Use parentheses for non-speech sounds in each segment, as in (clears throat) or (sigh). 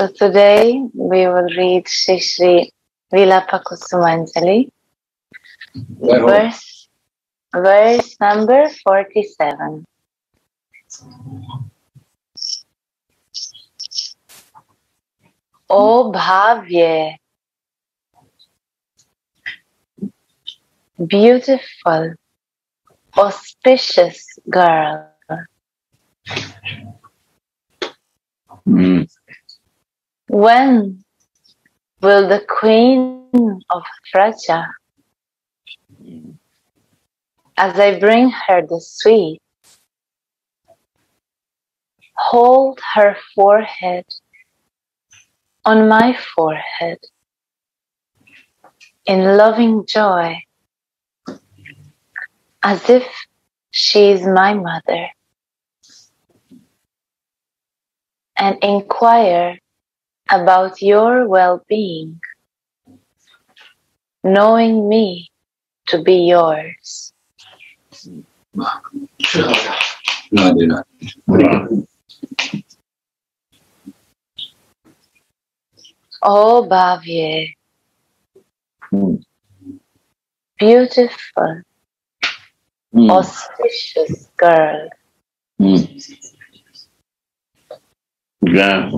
So today we will read Shri Shri Vilapa Kusumanjali, verse, verse number 47. O Bhavye, beautiful, auspicious girl. Mm. When will the queen of Vraja, as I bring her the sweet, hold her forehead on my forehead in loving joy, as if she is my mother, and inquire about your well being, knowing me to be yours. No, I do not. O Bhavye, Mm. beautiful, Mm. auspicious girl. Mm. Yeah.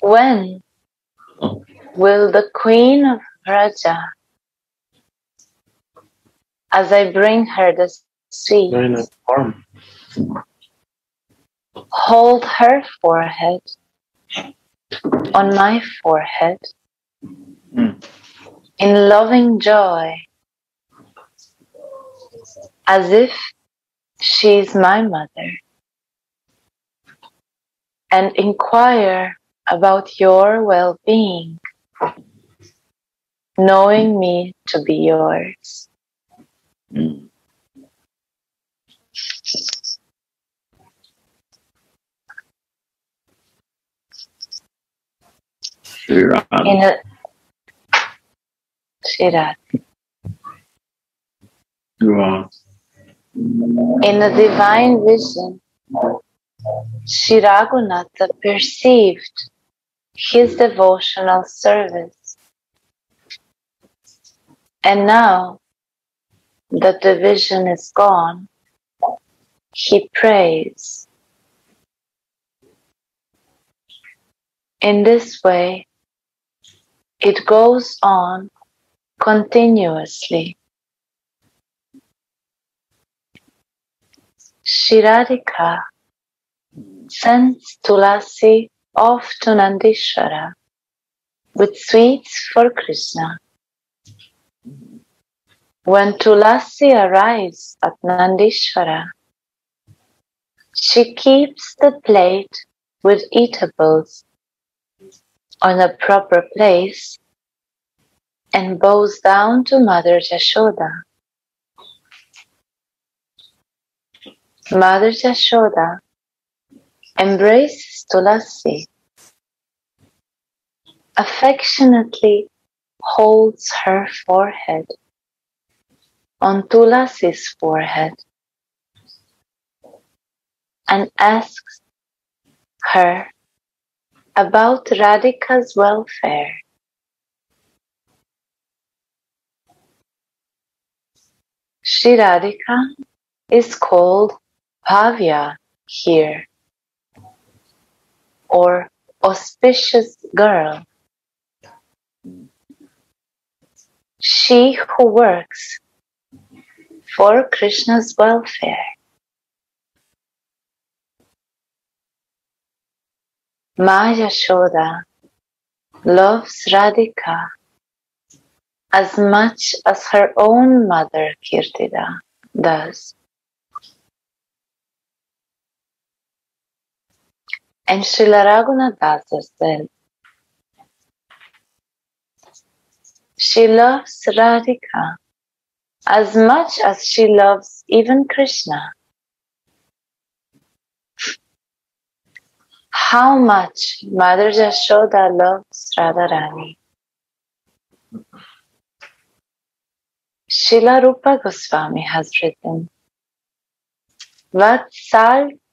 When will the Queen of Vraja, as I bring her the sea, hold her forehead on my forehead mm. in loving joy? As if she's my mother, and inquire about your well being, knowing me to be yours. Mm. In a Shirat. Go on. In a divine vision, Sri Raghunatha perceived his devotional service. And now that the vision is gone, he prays. In this way, it goes on continuously. Shri Radhika sends Tulasi off to Nandishvara with sweets for Krishna. When Tulasi arrives at Nandishvara, she keeps the plate with eatables on a proper place and bows down to Mother Jashoda. Mother Jashoda embraces Tulasi, affectionately holds her forehead on Tulasi's forehead and asks her about Radhika's welfare. Shri Radhika is called Bhavya here, or auspicious girl. She who works for Krishna's welfare. Maya Yashoda loves Radhika as much as her own mother Kirtida does. And Srila Raghunatha said, she loves Radhika as much as she loves even Krishna. How much Mother Jashoda loves Radharani. Srila Rupa Goswami has written,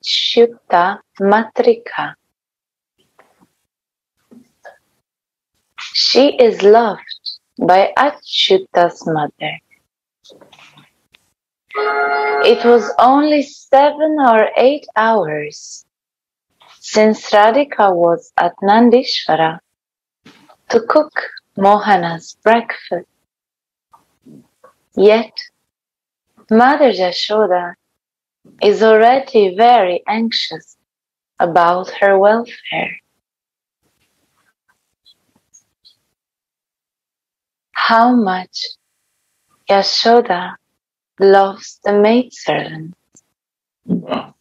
Vatsalchyuta Matrika. She is loved by Achyuta's mother. It was only seven or eight hours since Radhika was at Nandishvara to cook Mohana's breakfast. Yet, Mother Jashoda is already very anxious about her welfare. How much Yashoda loves the maidservant. Wow.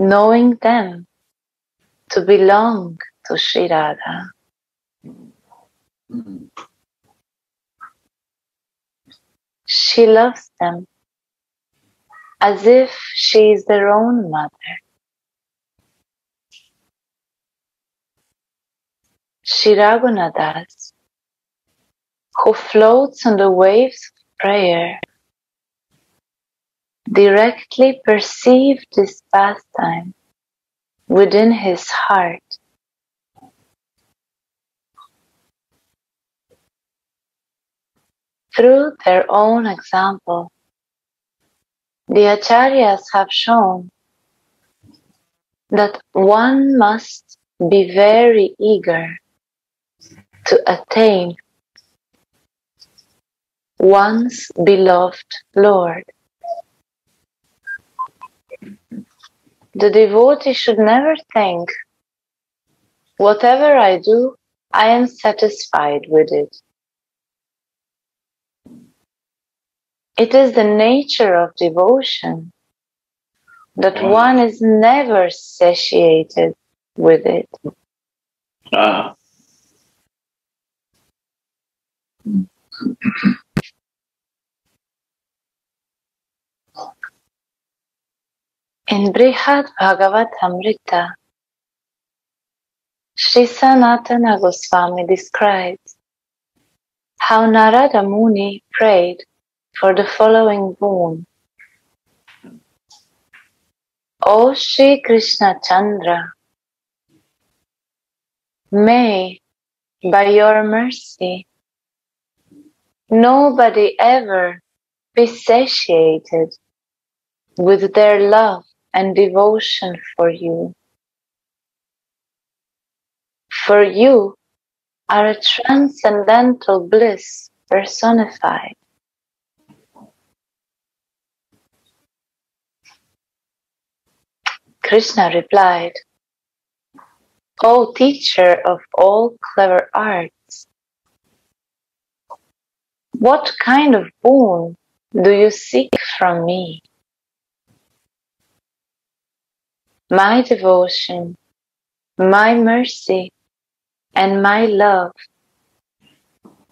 knowing them to belong to Sri Radha. Mm. She loves them as if she is their own mother. Shri Raghunadas, who floats on the waves of prayer, directly perceived this pastime within his heart. Through their own example, the Acharyas have shown that one must be very eager to attain one's beloved Lord. The devotee should never think, whatever I do, I am satisfied with it. It is the nature of devotion that one is never satiated with it. Ah. In Brihad Bhagavatamrita, Sri Sanatana Goswami describes how Narada Muni prayed for the following boon. O Sri Krishna Chandra, may, by your mercy, nobody ever be satiated with their love and devotion for you. For you are a transcendental bliss personified. Krishna replied, O teacher of all clever arts, what kind of boon do you seek from me? My devotion, my mercy, and my love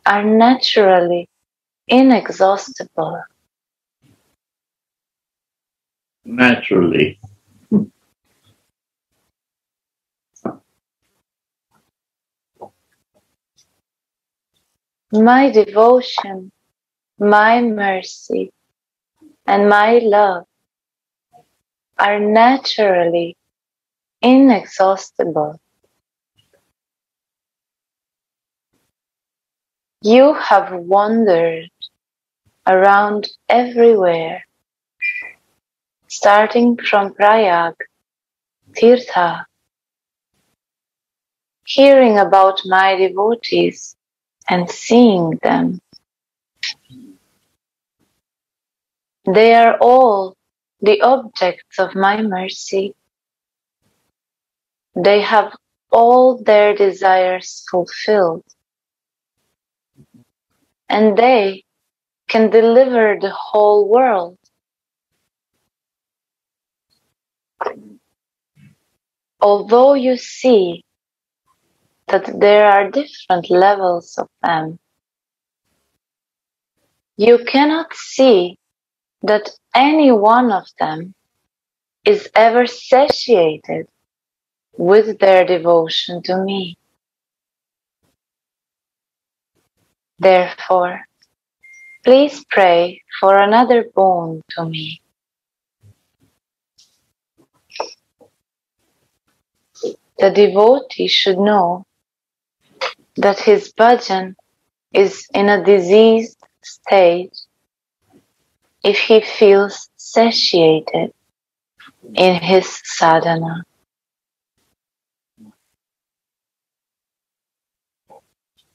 are naturally inexhaustible. Naturally. My devotion, my mercy, and my love are naturally inexhaustible. You have wandered around everywhere, starting from Prayag, Tirtha, hearing about my devotees and seeing them. They are all the objects of my mercy. They have all their desires fulfilled. And they can deliver the whole world. Although you see that there are different levels of them, you cannot see that any one of them is ever satiated with their devotion to me. Therefore, Please pray for another boon to me. The devotee should know that his bhajan is in a diseased state if he feels satiated in his sadhana.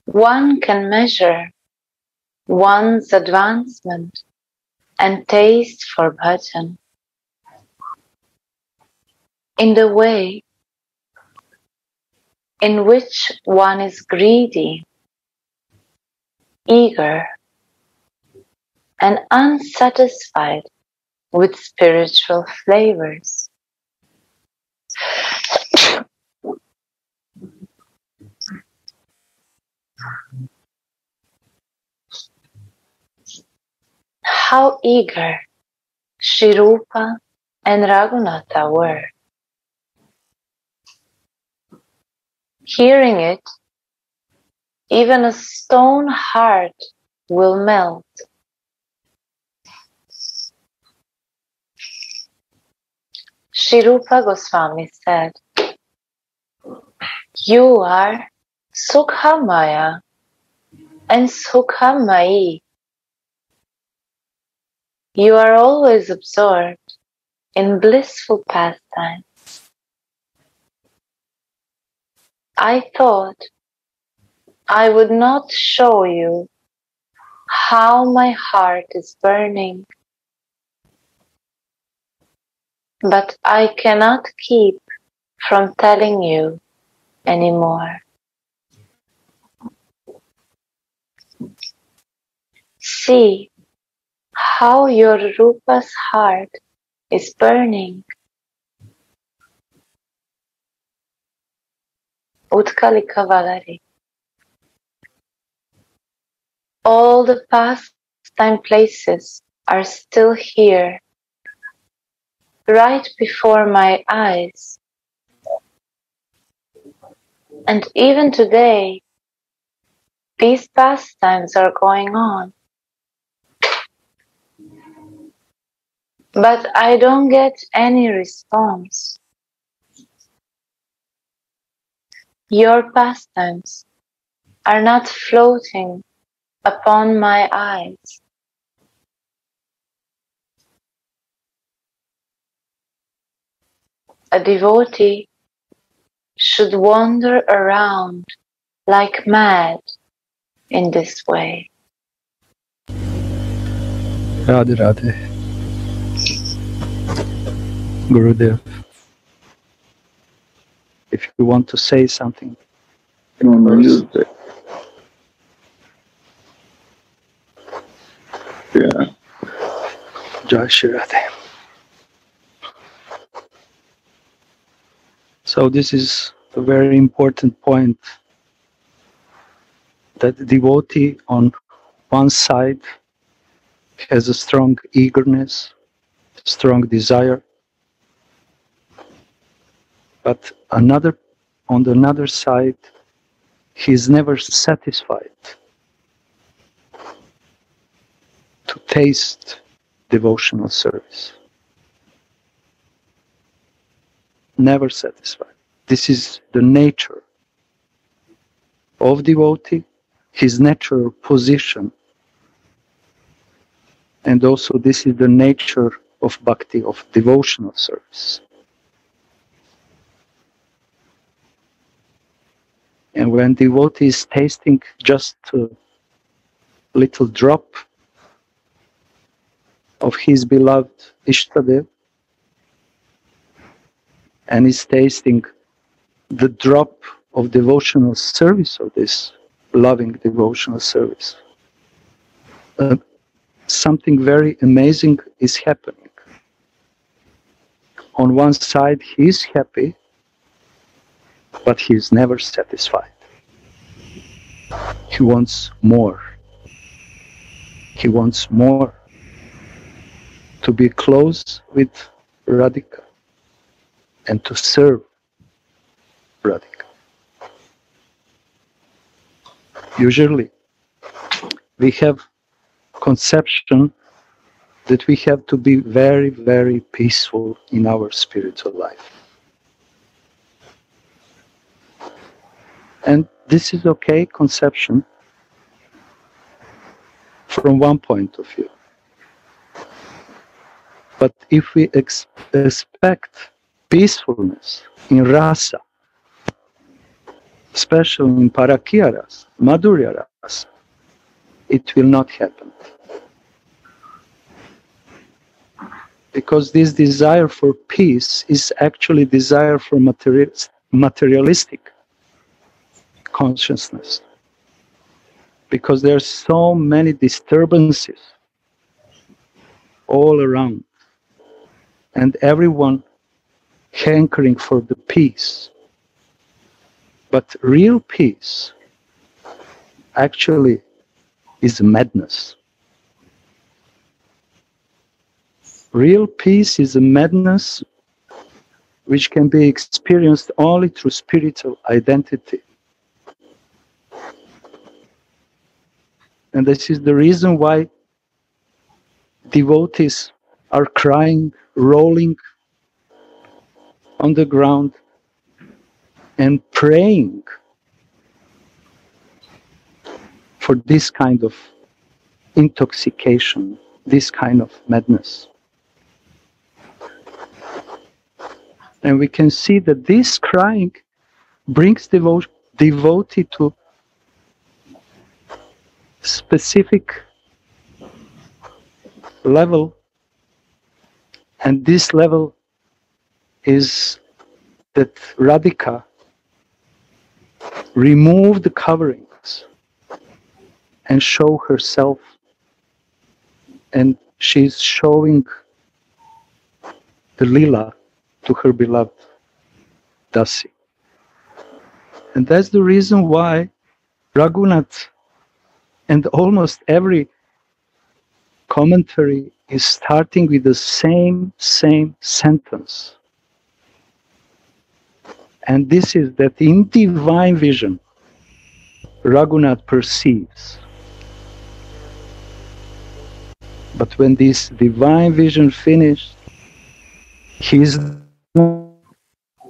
One can measure one's advancement and taste for bhajan in the way in which one is greedy, eager, and unsatisfied with spiritual flavors. How eager Sri Rupa and Raghunatha were. Hearing it, even a stone heart will melt. Sri Rupa Goswami said, You are Sukhamaya and Sukhamai. You are always absorbed in blissful pastime. I thought I would not show you how my heart is burning. But I cannot keep from telling you anymore. See how your Rupa's heart is burning. Utkalika Vallari. All the pastime places are still here, right before my eyes. And even today, these pastimes are going on. But I don't get any response. Your pastimes are not floating upon my eyes. A devotee should wander around like mad in this way. Radhe Radhe. Gurudev. If you want to say something, No, no, you say. Yeah. Jai Shri So this is a very important point that the devotee on one side has a strong eagerness, strong desire, but another on the another side he is never satisfied to taste devotional service. Never satisfied. This is the nature of devotee, his natural position. And also, this is the nature of bhakti, of devotional service. And when devotee is tasting just a little drop of his beloved Ishtadev and is tasting the drop of devotional service of this loving devotional service. Uh, something very amazing is happening. On one side, he is happy, but he is never satisfied. He wants more. He wants more to be close with Radhika and to serve Radhika. Usually, we have conception that we have to be very, very peaceful in our spiritual life. And this is okay conception from one point of view. But if we ex- expect peacefulness in rasa, especially in parakiya rasa, madhurya rasa, it will not happen. Because this desire for peace is actually desire for materialistic consciousness. Because there are so many disturbances all around and everyone hankering for the peace. But real peace actually is madness. Real peace is a madness which can be experienced only through spiritual identity And this is the reason why devotees are crying, rolling on the ground, and praying for this kind of intoxication, this kind of madness. And we can see that this crying brings devo- devotee to specific level and this level is that Radhika remove the coverings and show herself and she's showing the lila to her beloved Dasi. And that's the reason why Raghunath and almost every commentary is starting with the same, same sentence. And this is that in divine vision, Raghunath perceives. But when this divine vision finished, he is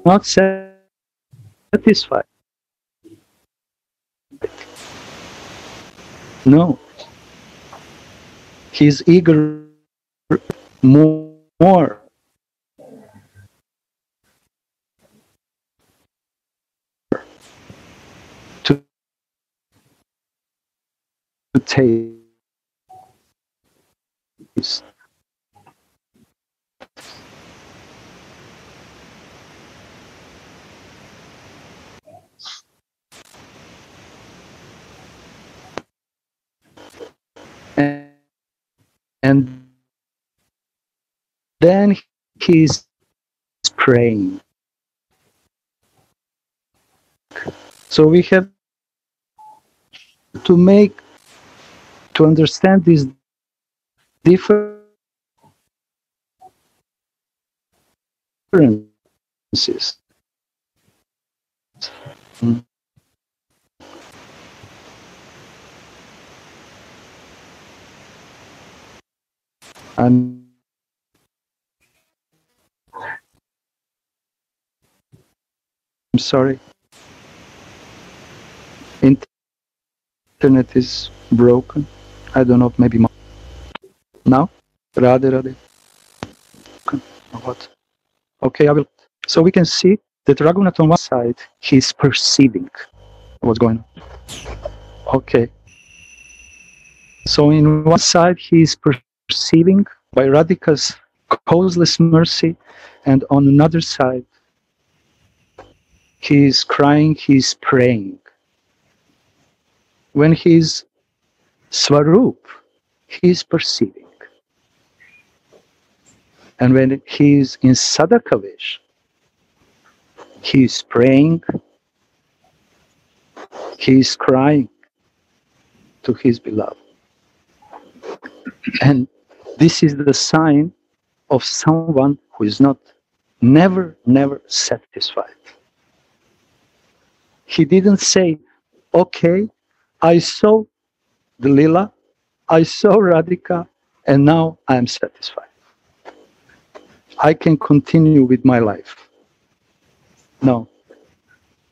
not satisfied. No. He's eager more. more. To, to taste. And then he's praying. So we have to make, to understand these differences. Mm. I'm I'm sorry. Internet is broken. I don't know, maybe more. Now? Radhe, Radhe. What? Okay, I will. So we can see that Raghunath on one side, he's perceiving what's going on. Okay. So in one side, he's perceiving perceiving by Radhika's causeless mercy, and on another side, he is crying, he is praying. When he is Swarup, he is perceiving. And when he is in Sadhakavesh, he is praying, he is crying to his beloved. And this is the sign of someone who is not never, never satisfied. He didn't say, okay, I saw the lila, I saw Radhika and now I am satisfied. I can continue with my life. No.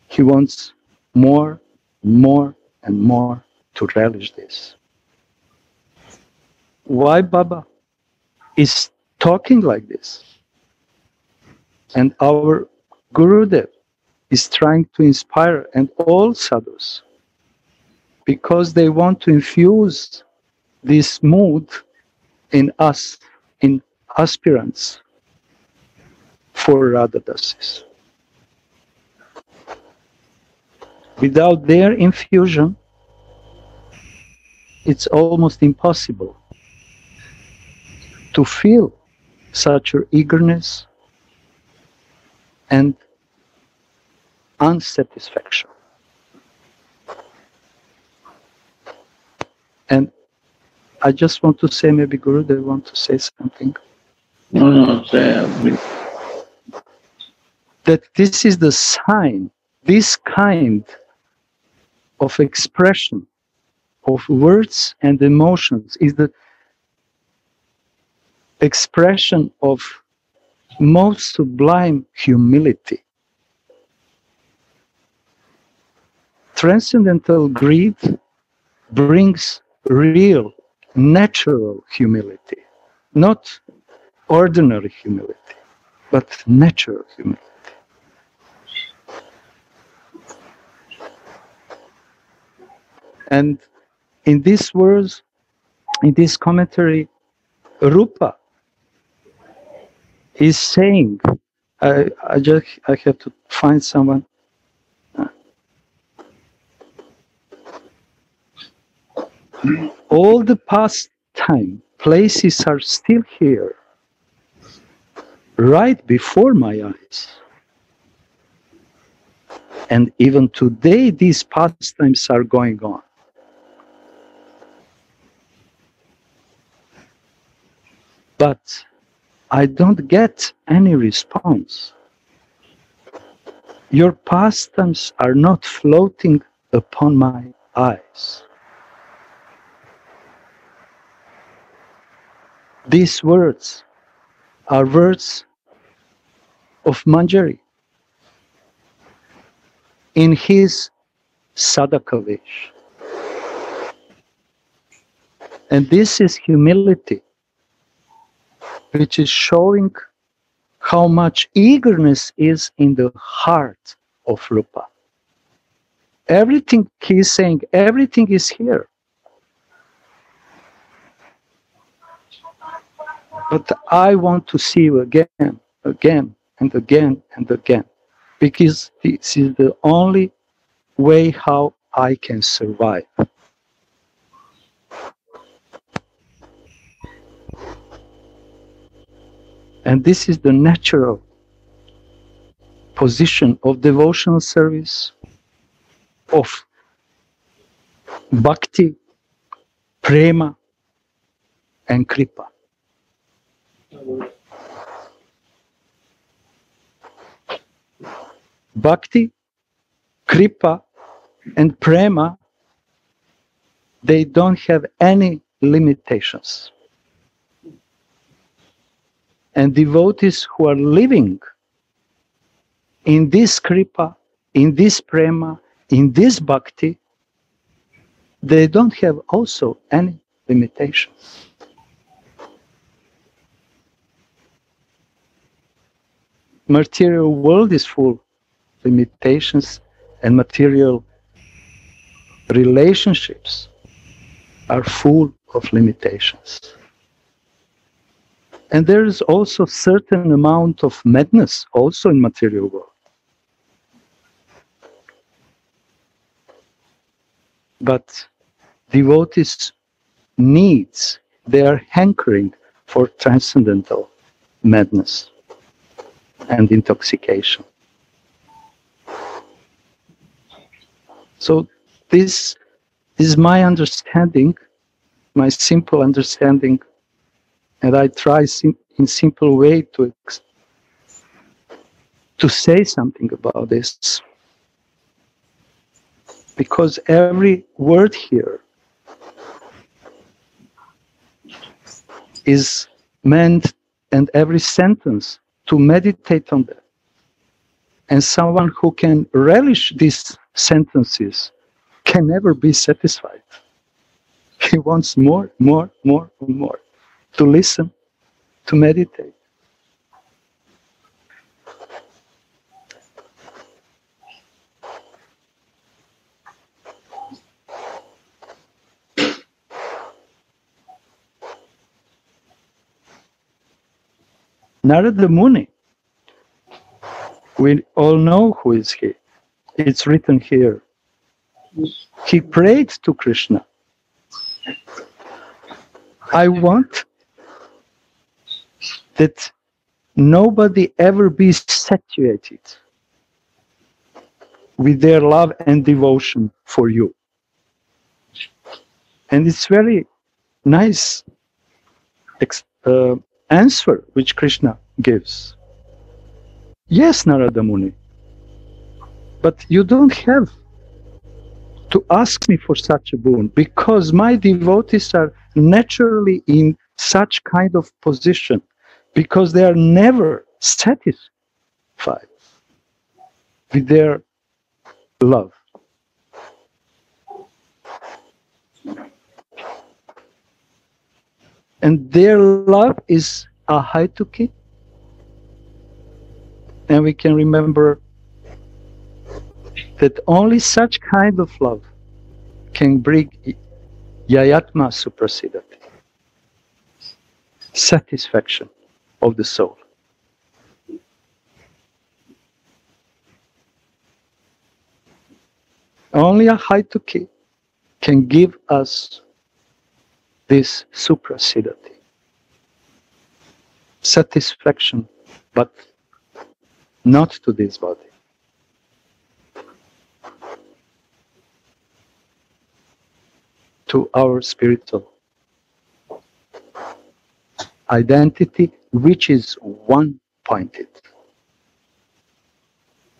He wants more, more, and more to relish this. Why Baba is talking like this? And our Gurudev is trying to inspire, and all sadhus, because they want to infuse this mood in us, in aspirants for Radhadasis. Without their infusion, it's almost impossible to feel such eagerness and unsatisfaction. And I just want to say, maybe Guru, they want to say something. No, no, say. Uh, that this is the sign, this kind of expression of words and emotions is the expression of most sublime humility. Transcendental greed brings real, natural humility, not ordinary humility, but natural humility. And in these words, in this commentary, Rupa is saying, I, I just I have to find someone. All the past time places are still here, right before my eyes. And even today, these pastimes are going on. But I don't get any response. Your pastimes are not floating upon my eyes. These words are words of Manjari in his Sadhakavesh. And this is humility which is showing how much eagerness is in the heart of Rupa. Everything he's saying, everything is here. But I want to see you again, again, and again, and again, because this is the only way how I can survive. And this is the natural position of devotional service, of bhakti, prema, and kripa. Bhakti, kripa, and prema, they don't have any limitations and devotees who are living in this kripa, in this prema, in this bhakti, they don't have also any limitations. Material world is full of limitations and material relationships are full of limitations. And there is also certain amount of madness also in material world. But devotees needs, they are hankering for transcendental madness and intoxication. So this is my understanding, my simple understanding and I try sim- in simple way to to say something about this because every word here is meant and every sentence to meditate on that. And someone who can relish these sentences can never be satisfied. He wants more, more, more, and more to listen, to meditate. Narada Muni. We all know who is he. It's written here. He prayed to Krishna. I want that nobody ever be saturated with their love and devotion for you. And it's very nice uh, answer which Krishna gives. Yes, Narada Muni, but you don't have to ask me for such a boon because my devotees are naturally in such kind of position because they are never satisfied with their love. And their love is a ahaituki. And we can remember that only such kind of love can bring yayatma suprasidati, satisfaction of the soul. Only ahaituki can give us this suprasidati. Satisfaction, but not to this body. To our spiritual identity, which is one pointed.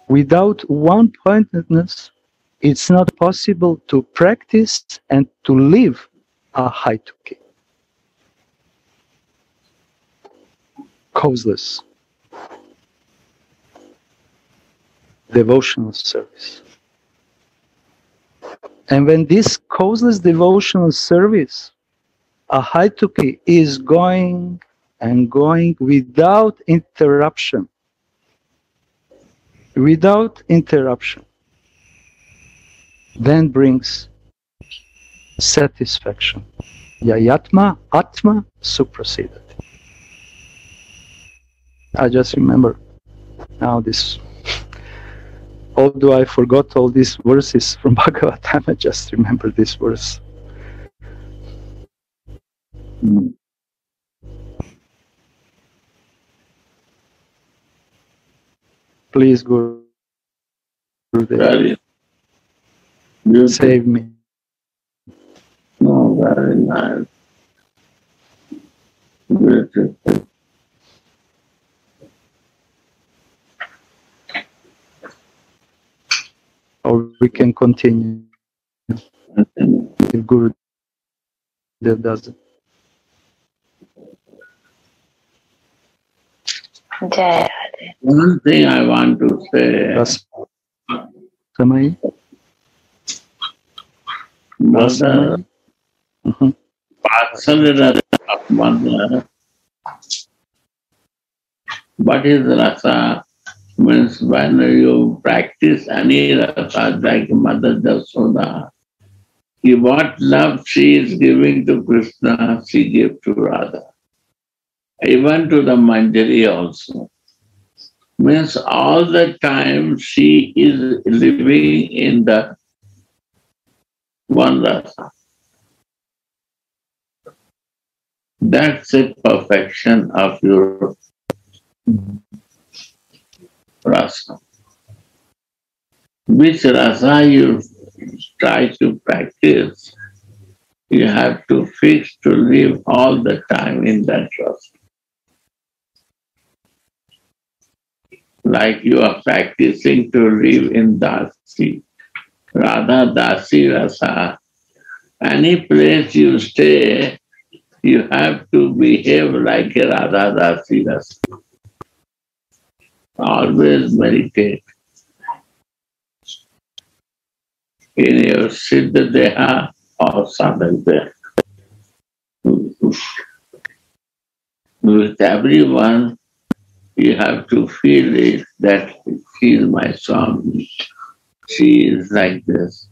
Without one pointedness, it's not possible to practice and to live ahaituki. Causeless. Devotional service. And when this causeless devotional service, ahaituki, is going and going without interruption, without interruption, then brings satisfaction. Yayatma Atma Suprasidati. I just remember now this. Although I forgot all these verses from (laughs) Bhagavatam, I just remember this verse. Mm. Please, go, Guru, Gurudev, save me. No, very nice. Or we can continue if Guru doesn't. Jai One thing I want to say. Ras- Samai? Mother. Vatsalya of mother. What is rasa? Means when you practice any rasa like Mother Jasoda, what love she is giving to Krishna, she gives to Radha. Even to the Manjari also. Means all the time she is living in the one rasa. That's the perfection of your rasa. Which rasa you try to practice, you have to fix to live all the time in that rasa. Like you are practicing to live in Dasi. Radha Dasi Rasa. Any place you stay, you have to behave like a Radha Dasi Always meditate. In your Siddha Deha or Sadhak Deha. With everyone, you have to feel it that is my Swami. She is like this.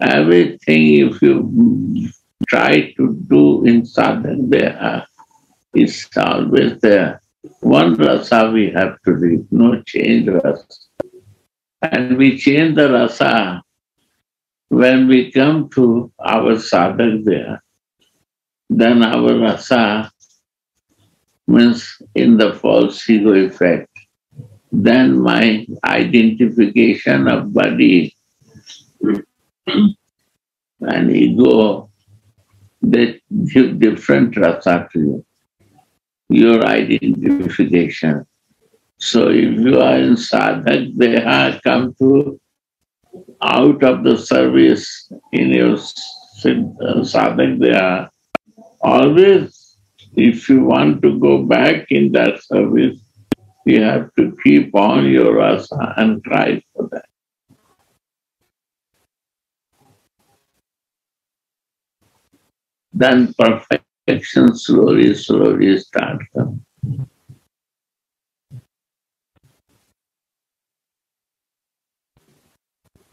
Everything, if you try to do in sadhana deha, is always there. One rasa we have to read, no change rasa. And we change the rasa when we come to our sadhana deha. Then our rasa means in the false ego effect. Then my identification of body (clears throat) and ego, they give different rasa to you, your identification. So if you are in sadhak, have come to out of the service in your sadhak, they are always if you want to go back in that service, you have to keep on your rasa and try for that. Then perfection slowly, slowly starts coming.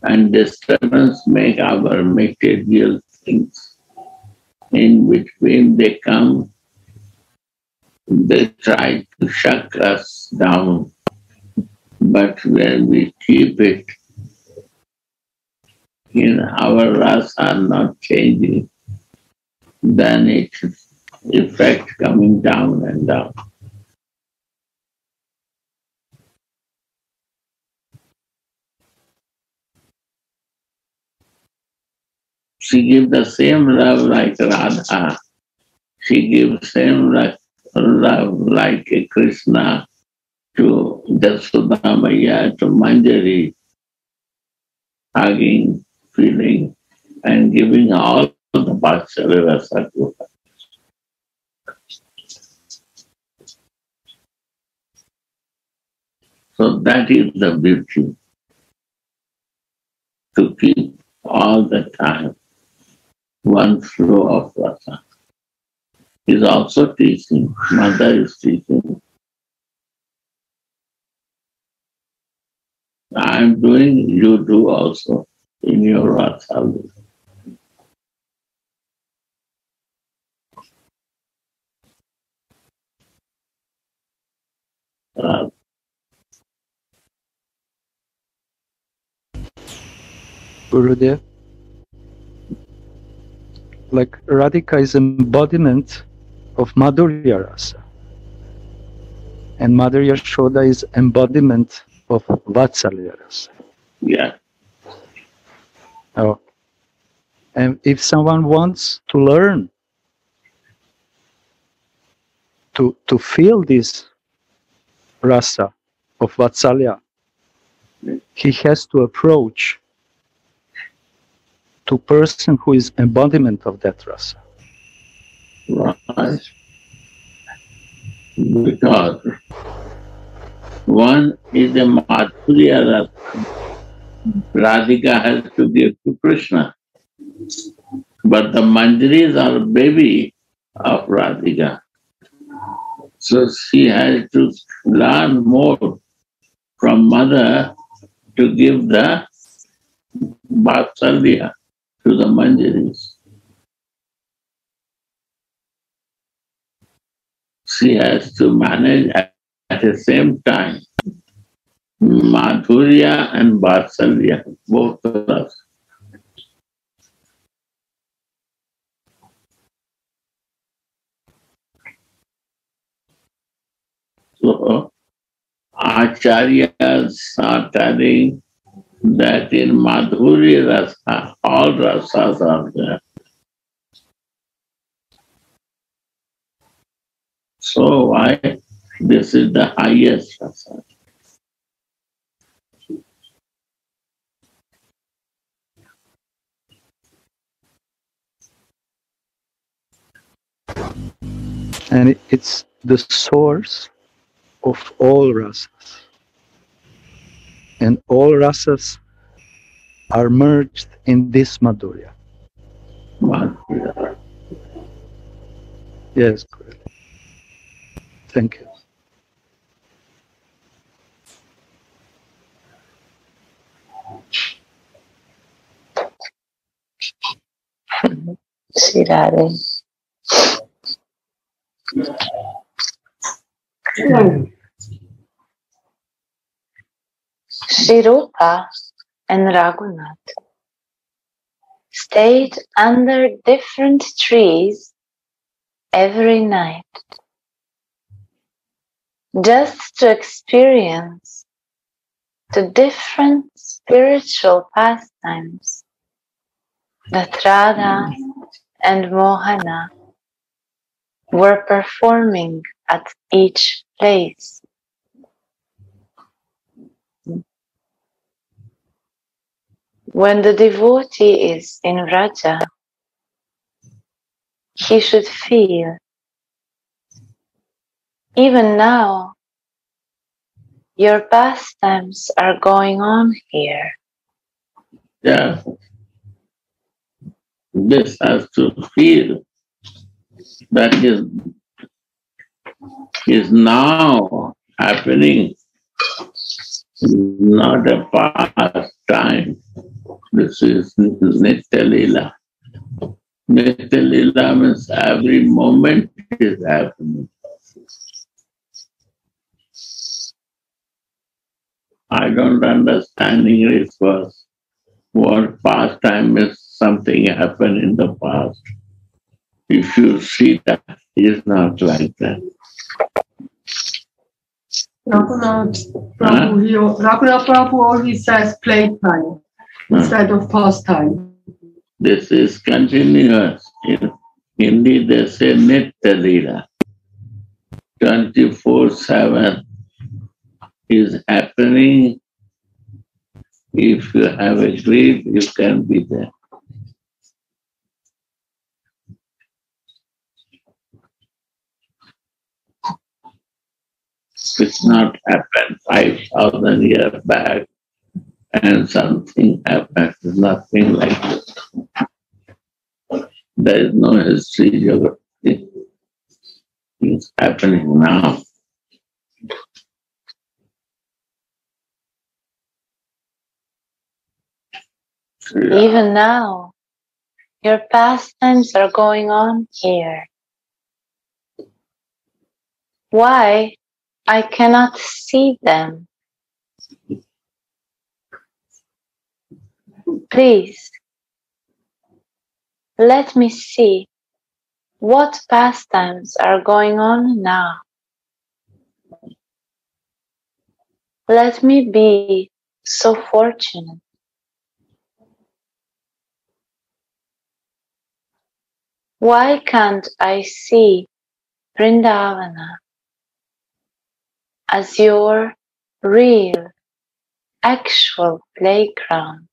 And disturbance make our material things. In between they come they try to shut us down, but when we keep it in our rasa not changing, then its effect coming down and down. She gives the same love like Radha. She gives same like love like a Krishna to Jasodamaya, to Manjari, hugging, feeling, and giving all the to her. So that is the beauty to keep all the time one flow of rasa is also teaching, mother is teaching. I am doing, you do also in your Ratha. Uh, Gurudev, like Radhika is embodiment of Madhurya Rasa. And Mother Yashoda is embodiment of Vatsalya Rasa. Yeah. Oh. And if someone wants to learn to, to feel this rasa of Vatsalya, he has to approach to person who is embodiment of that rasa. Right. Because one is a Madhurya Radhika has to give to Krishna. But the Manjaris are baby of Radhika. So she has to learn more from mother to give the Vatsalya to the Manjaris. She has to manage at, at the same time Madhurya and Vatsalya, both of us. So, Acharyas are telling that in Madhurya Rasa, all rasas are there. So why this is the highest rasa? And it's the source of all rasas. And all rasas are merged in this Madhurya. Madhurya. Yes, correct. Thank you. Shri Radhe. Rupa and Raghunath stayed under different trees every night just to experience the different spiritual pastimes that Radha and Mohana were performing at each place. When the devotee is in Vraja, he should feel, even now, your pastimes are going on here. Yeah. This has to feel that is, is now happening, not a past time. This is Nitya Lila. Nitya means every moment is happening. I don't understand English was what past time is something happened in the past. If you see that, it's not like that. Raghunath Prabhu, he, Raghunath Prabhu always says playtime instead of pastime. This is continuous. In Hindi, they say Nitya Leela. 24 7 is happening. If you have a dream, you can be there. It's not happened 5,000 years back and something happened, nothing like this. There is no history geography. It's happening now. Even now, your pastimes are going on here. Why I cannot see them? Please, let me see what pastimes are going on now. Let me be so fortunate. Why can't I see Vrindavana as your real, actual playground?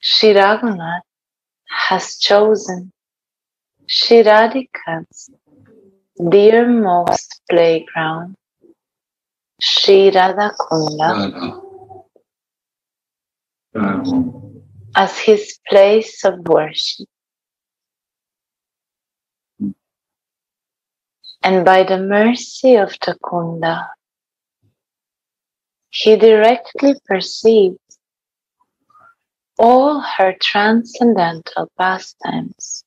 Shri Raghunath has chosen Shri Radhika's dearmost playground, Shri Radhakunda, Um, as his place of worship. And by the mercy of Takunda, he directly perceived all her transcendental pastimes.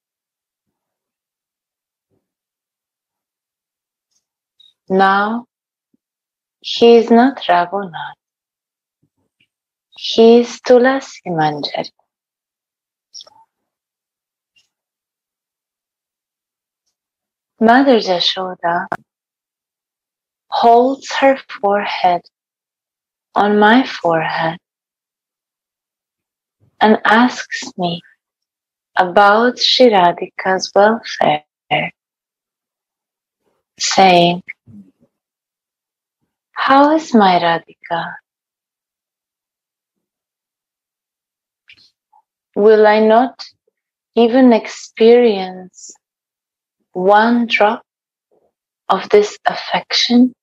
Now, he is not Raghunath. He is Tulasi Manjari. Mother Jashoda holds her forehead on my forehead and asks me about Shri Radhika's welfare, saying, How is my Radhika? Will I not even experience one drop of this affection?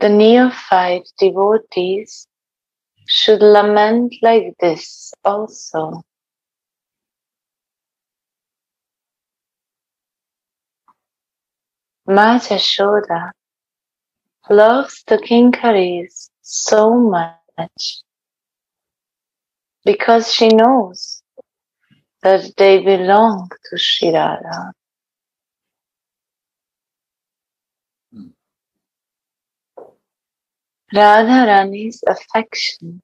The neophyte devotees should lament like this also. Mata Shoda loves the Kinkaris so much because she knows that they belong to Shri Radha. Hmm. Radharani's affection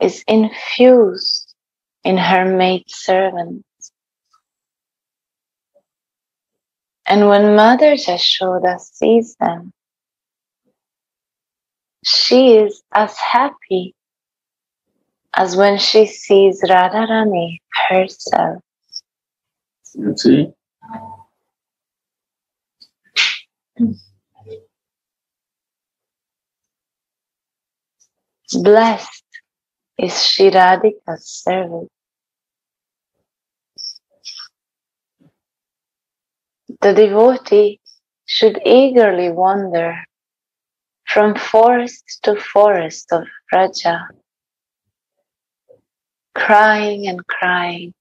is infused in her maid servants. And when Mother Jashoda sees them, she is as happy as when she sees Radharani herself. You see? Blessed is Shri Radhika's servant. The devotee should eagerly wander from forest to forest of Vraja, crying and crying,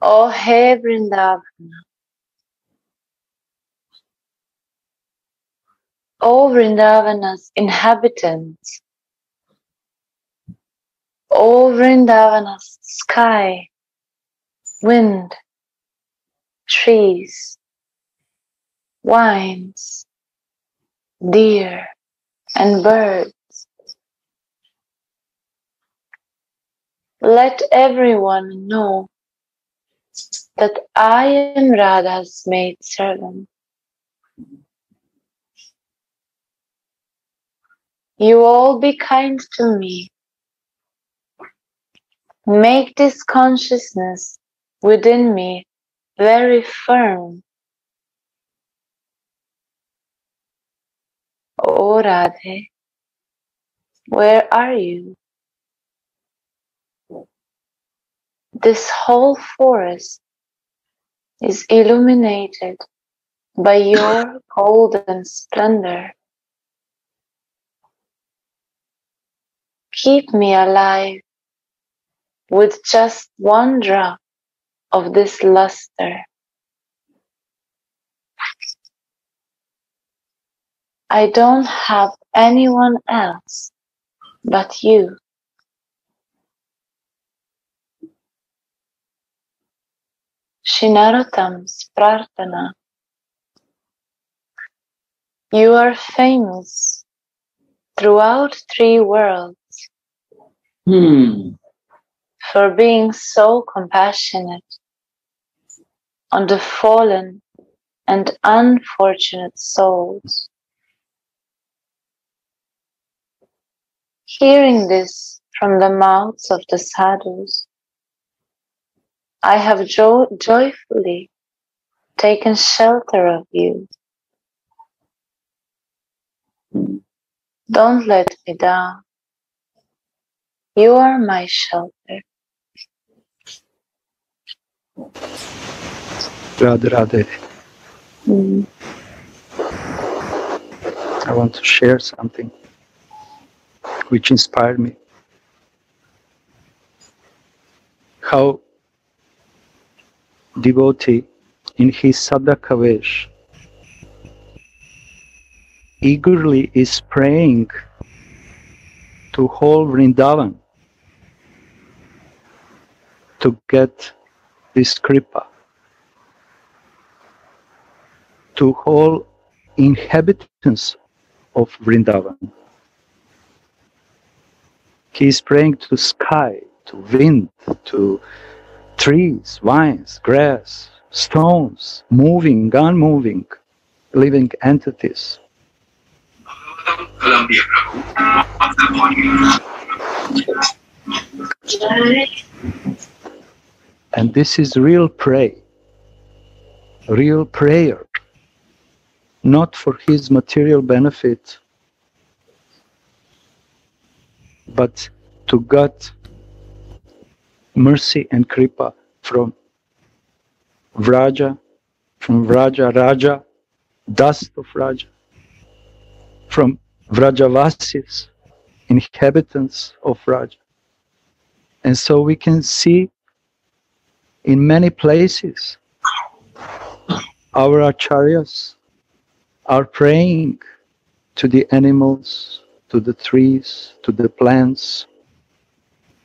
O He Vrindavana, O Vrindavana's inhabitants, O Vrindavana's sky, wind, trees, wines, deer, and birds. Let everyone know that I am Radha's maid servant. You all be kind to me. Make this consciousness within me very firm. Oh Radhe, where are you? This whole forest is illuminated by your golden splendor. Keep me alive with just one drop of this luster. I don't have anyone else but you. Shri Narottam's Prarthana. You are famous throughout three worlds Hmm. for being so compassionate on the fallen and unfortunate souls. Hearing this from the mouths of the sadhus, I have jo- joyfully taken shelter of you. Don't let me down. You are my shelter. Radhe Radhe. Mm. I want to share something which inspired me. How devotee in his sadhakavesh eagerly is praying to whole Vrindavan to get this kripa to whole inhabitants of Vrindavan. He is praying to sky, to wind, to trees, vines, grass, stones, moving, unmoving, living entities. And this is real pray, real prayer. not for his material benefit, but to God mercy and kripa from Vraja, from Vraja Raja, dust of Vraja, from Vrajavasis, inhabitants of Vraja. And so we can see in many places our acharyas are praying to the animals, to the trees, to the plants,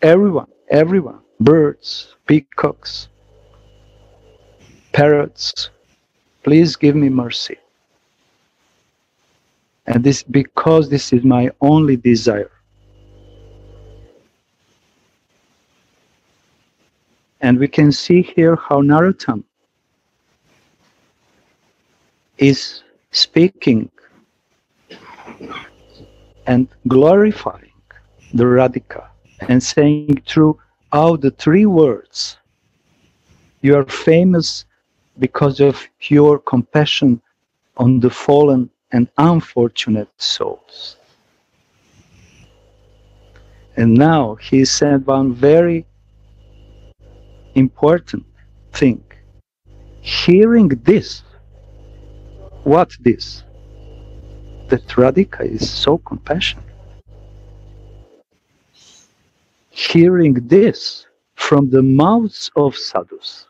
everyone, everyone, birds, peacocks, parrots, please give me mercy. And this because this is my only desire. And we can see here how Narottam is speaking and glorifying the Radhika and saying throughout the three words, you are famous because of your compassion on the fallen and unfortunate souls. And now he said one very important thing. Hearing this, what this? That Radhika is so compassionate. Hearing this from the mouths of sadhus.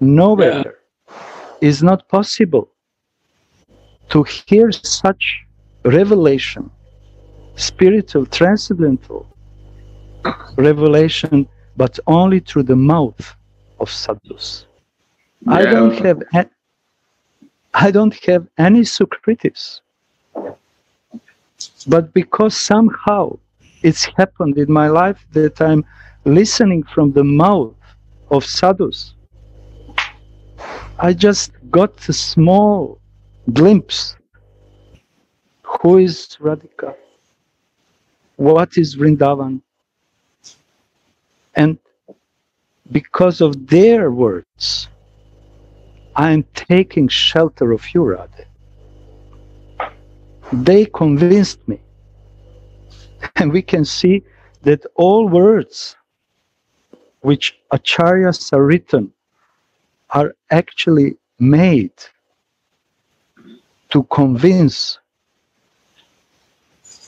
Nowhere yeah. is not possible to hear such revelation, spiritual, transcendental revelation, but only through the mouth of sadhus. Yeah. I don't have I don't have any Sukritis. But because somehow it's happened in my life that I'm listening from the mouth of sadhus, I just got a small glimpse. Who is Radhika? What is Vrindavan? And because of their words, I'm taking shelter of you, Radhe. They convinced me. And we can see that all words which acharyas are written are actually made to convince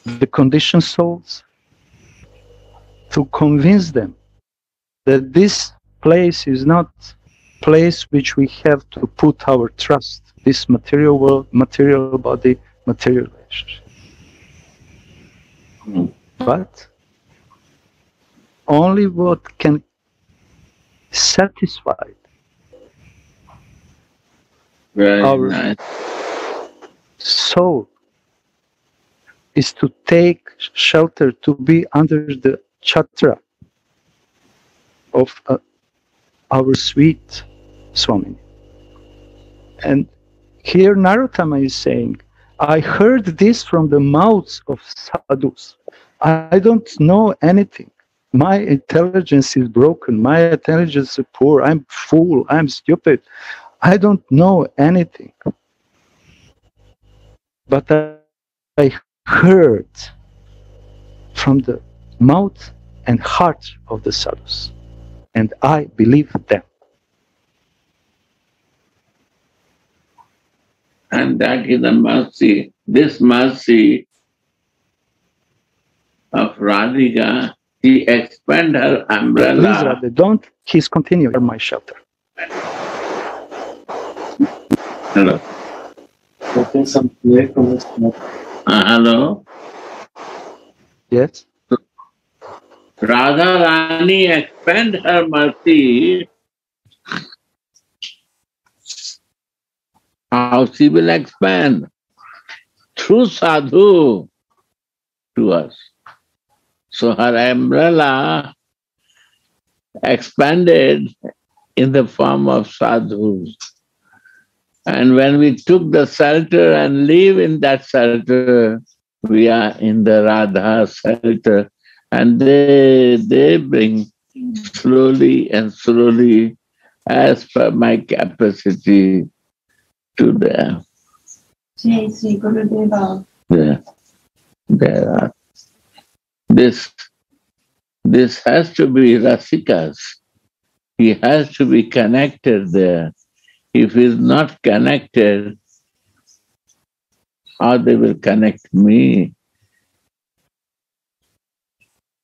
the conditioned souls, to convince them that this place is not place which we have to put our trust, this material world, material body, material relationship. But only what can satisfy Very our nice. soul is to take shelter, to be under the chatra of uh, our sweet Swami. And here Narottama is saying, I heard this from the mouths of sadhus. I don't know anything. My intelligence is broken. My intelligence is poor. I'm fool. I'm stupid. I don't know anything. But I heard from the mouth and heart of the sadhus and I believe them. And that is the mercy. This mercy of Radhika, she expand her umbrella. Please, Radha, don't. He's continuing my shelter. Hello. Some play from this. Uh, hello. Yes. Radha Rani expand her mercy. How she will expand? Through sadhu to us. So her umbrella expanded in the form of sadhus. And when we took the shelter and live in that shelter, we are in the Radha shelter and they they bring slowly and slowly as per my capacity to there. Jai Sri Gurudeva. There, there are. This, this has to be Rasikas. He has to be connected there. If he's not connected, how they will connect me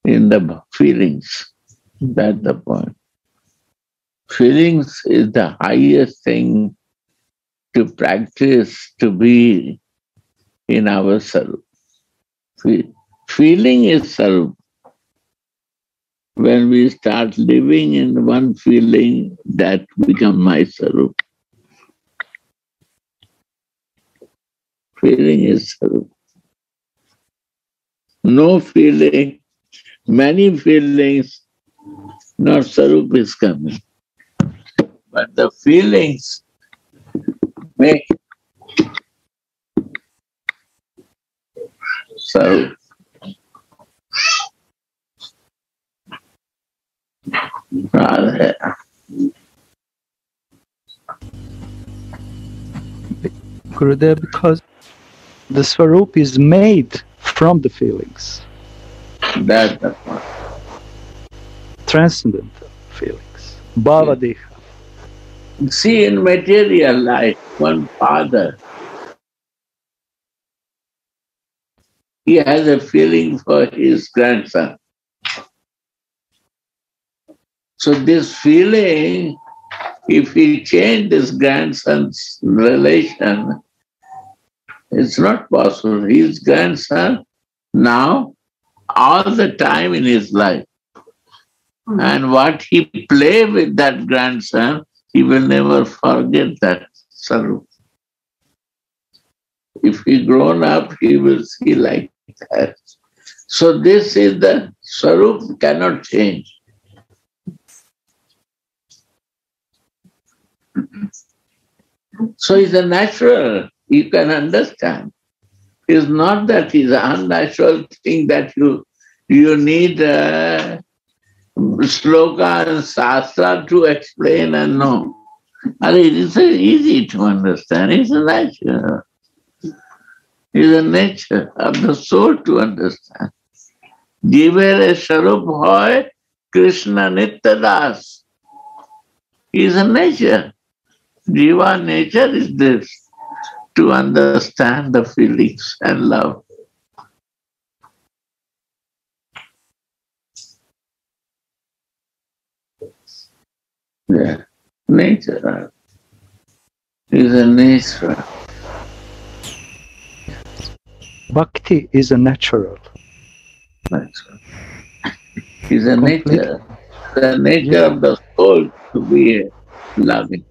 in the feelings. That's the point. Feelings is the highest thing to practice to be in ourselves. Feeling is self. When we start living in one feeling, that becomes myself. Feeling is self. No feeling, many feelings, not Sarup is coming. But the feelings make Sarup. Radhe. Gurudev, because the Swarup is made from the feelings, That, the point. transcendental feelings. Bhavadeha. See, in material life, one father, he has a feeling for his grandson. So this feeling, if he change his grandson's relation, it's not possible. His grandson now, all the time in his life. Hmm. And what he play with that grandson, he will never forget that Sarup. If he grown up, he will see like that. So this is the Sarup cannot change. So it's a natural, you can understand. It's not that it's an unnatural thing that you you need uh, sloka and sastra to explain and know. And it is uh, easy to understand. It's a nature. It's a nature of the soul to understand. Jivere Sharup Hoy Krishna Nityadas is a nature. Jiva nature is this to understand the feelings and love. Yeah, nature is a nature. Bhakti is a natural. nature. Is a Completely. nature. The nature of the soul to be loving.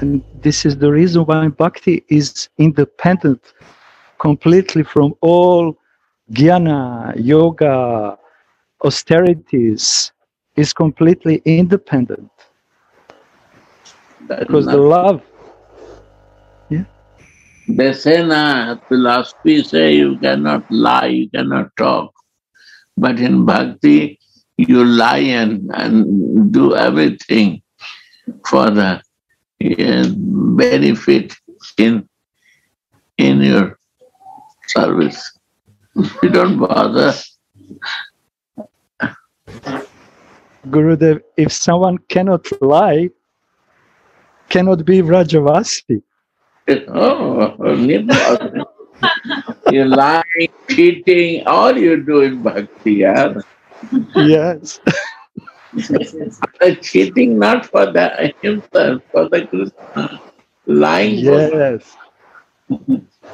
And this is the reason why bhakti is independent completely from all jnana, yoga, austerities, is completely independent That because the love. love, They say na philosophy say you cannot lie, you cannot talk. But in bhakti, you lie and, and do everything for the uh, benefit in in your service. You don't bother. Gurudev, if someone cannot lie, cannot be Vrajavasi. Oh, only bother. you lie, cheating, all you do in bhakti, yeah. Yes. The (laughs) cheating not for the himself, for the Krishna. Lying Yes.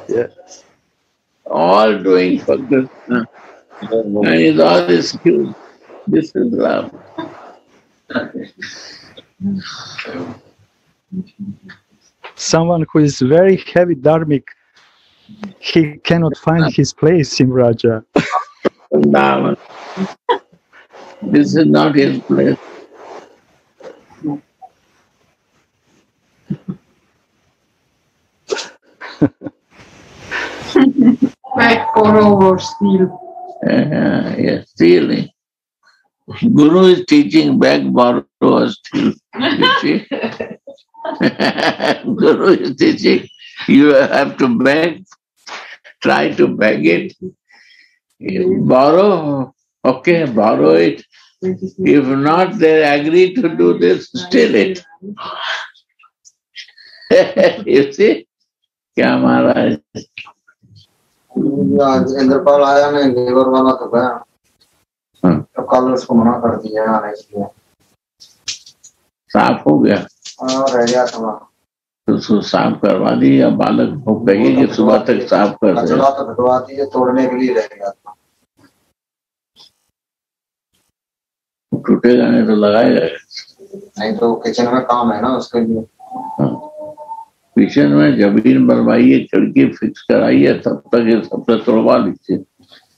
Yes. All doing for Krishna. And it's all excuse. This is love. Someone who is very heavy dharmic, he cannot find his place in Vraja. This is not his place. (laughs) like oral or steal? Uh, yes, stealing. Guru is teaching back borrowers till you see. (laughs) Guru is teaching. You have to beg, try to beg it. You borrow, okay, borrow it. If not, they agree to do this, steal it. (laughs) you see? Kya Maharaj. Indrapal आया नहीं labour वाला तो गया। हाँ। तो कल उसको मना कर दिया आने के लिए। साफ़ हो गया। हाँ, रह गया था तो उसको साफ़ करवा दी या बालक को कहिए कि सुबह तक साफ़ कर दे तो भिजवा दिए तोड़ने के लिए रह गया था। टूटेगा नहीं तो लगाएगा नहीं तो किचन में काम है ना उसके लिए। किचन में ज़मीन बनवाइए खिड़की फिक्स कराइए तब तक ये सब तक तोड़वा लीजिए।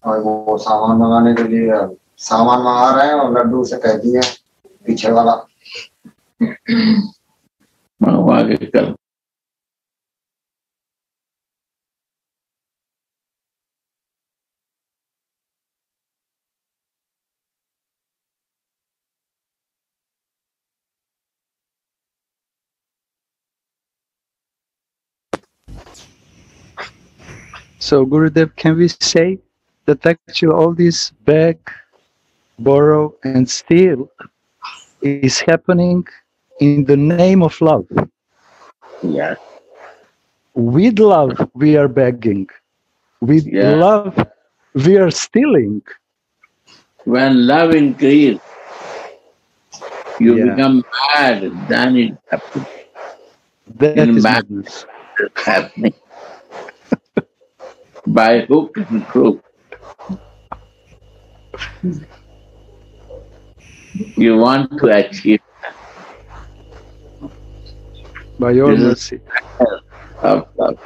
और वो सामान मंगाने के लिए सामान मंगा रहे हैं और लड्डू से कह दिए पीछे वाला। मंगवा के कर So, Gurudev, can we say that actually all this beg, borrow, and steal is happening in the name of love? Yeah. With love, we are begging. With Yeah. love, we are stealing. When love increases, you Yeah. become mad, then it happens. That In is ma- madness. It's happening. By hook and crook. You want to achieve By your This mercy. love, love.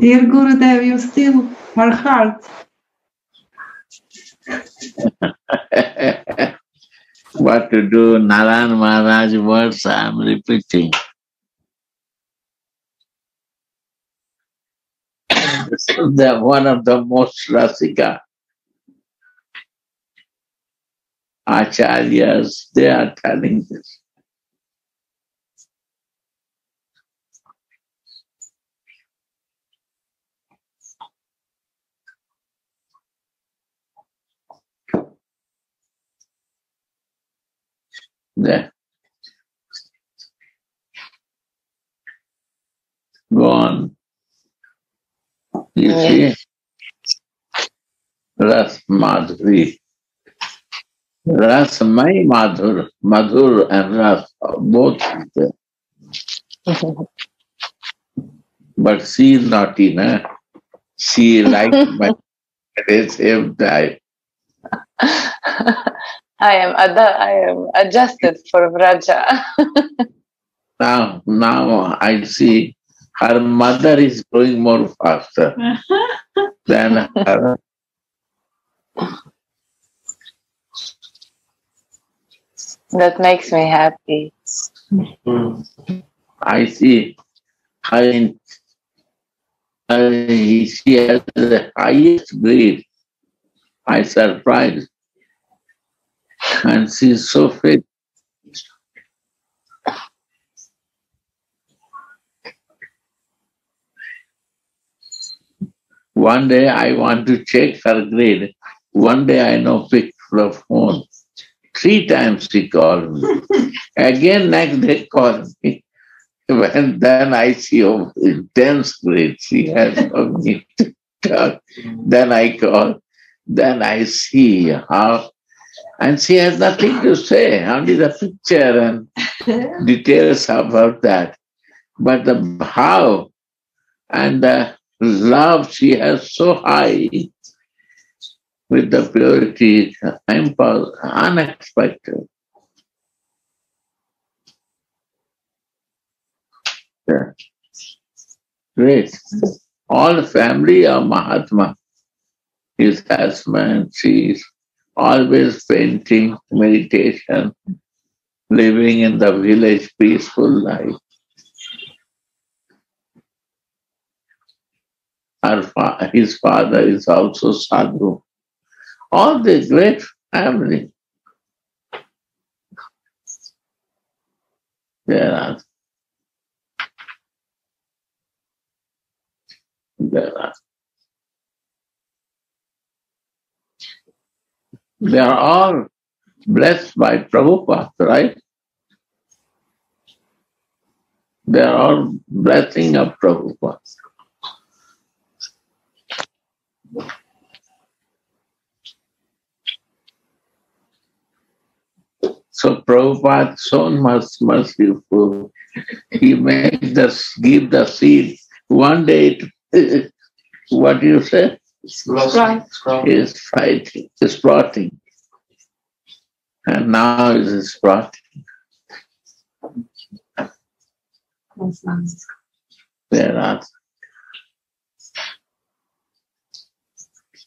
Dear Gurudev, you still our heart. (laughs) what to do, Naran Maharaj words I am repeating. (laughs) They're one of the most Rasika acharyas, they are telling this. There. Go on. You see? Ras Madhuri. Ras Mai Madhur. Madhur and Ras both there. But she is naughty, na? She likes my at the same time. I am ad- I am adjusted for Vraja. (laughs) Now, now I see her mother is growing more faster (laughs) than her. that makes me happy. I see her in, her, she has the highest grade. I surprised. And she's so fit. One day I want to check her grade. One day I know picked the phone. Three times she called me. (laughs) Again next day called me. When then I see oh, intense grade she has for me to talk. Then I call. Then I see how and she has nothing to say, only the picture and (laughs) details about that. But the how and the love she has so high with the purity, impulse, unexpected. Yeah. Great. All family of Mahatma, his husband, she is always painting, meditation, living in the village, peaceful life. Her, his father is also sadhu. All the great family. There are there are they are all blessed by Prabhupada, right? They are all blessing of Prabhupada. So Prabhupada so much merciful. He makes us give the seed. One day, it, (laughs) what do you say? Right. Is fighting, is plotting. And now it is sprouting. There are.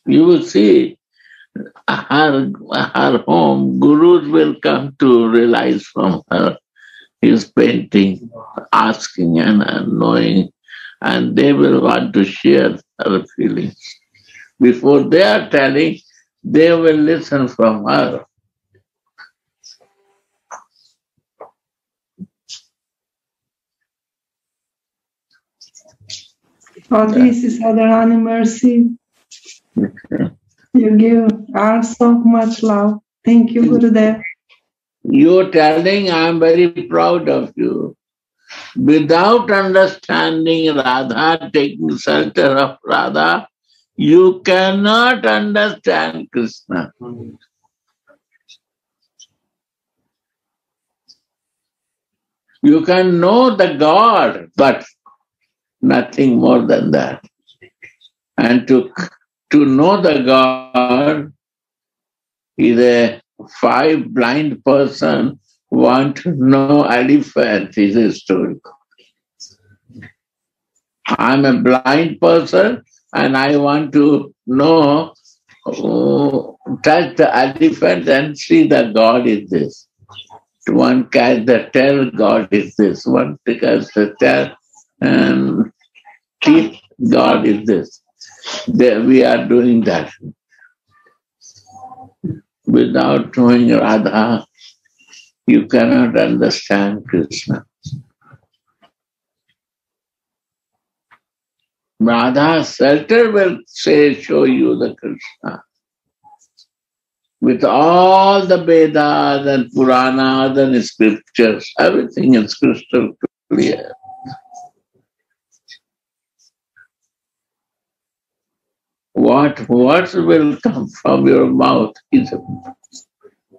You will see her, her home, gurus will come to realize from her his painting, asking and, and knowing, and they will want to share her feelings. Before they are telling, they will listen from her. For this is Radharani mercy. You give us so much love. Thank you, Gurudev. You're telling I'm very proud of you. Without understanding Radha, taking shelter of Radha, you cannot understand Krishna. You can know the God, but nothing more than that. And to, to know the God is a five blind person want to know elephant is a story. I'm a blind person and I want to know, touch the elephant and see the God is this. One catch the tail, God is this. One catch the tail and um, teeth, God is this. There we are doing that. Without knowing Radha, you cannot understand Krishna. Radha shelter will say, show you the Krishna. With all the Vedas and Puranas and scriptures, everything is crystal clear. What words will come from your mouth is,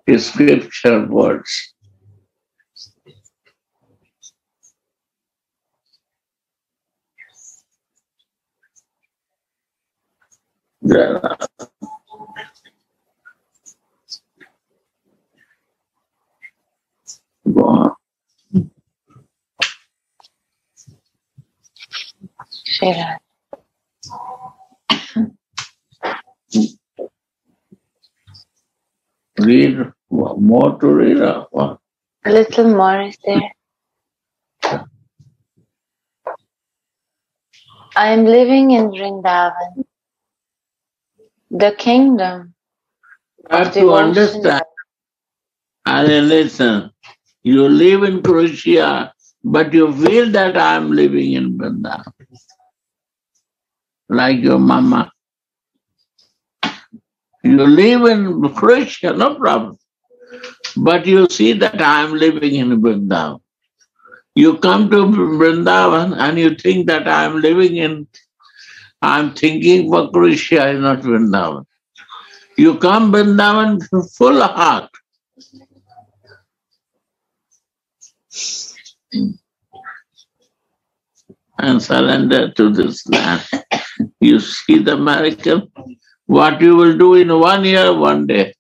is scripture words. Yeah. Go on. Read more to read. or what? A little more is there. I am living in Vrindavan, the kingdom You have to understand. And listen, you live in Croatia, but you feel that I am living in Vrindavan. Like your mama. You live in Croatia, no problem. But you see that I am living in Vrindavan. You come to Vrindavan and you think that I am living in, I am thinking for Croatia, not Vrindavan. You come Vrindavan full heart. And surrender to this land. (laughs) You see the miracle? What you will do in one year, one day.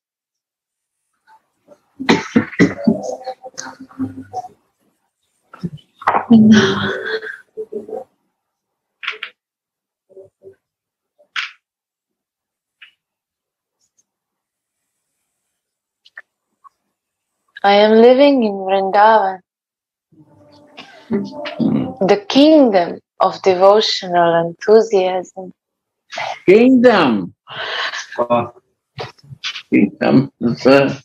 I am living in Vrindavan, hmm. the kingdom of devotional enthusiasm. Kingdom. Kingdom is the,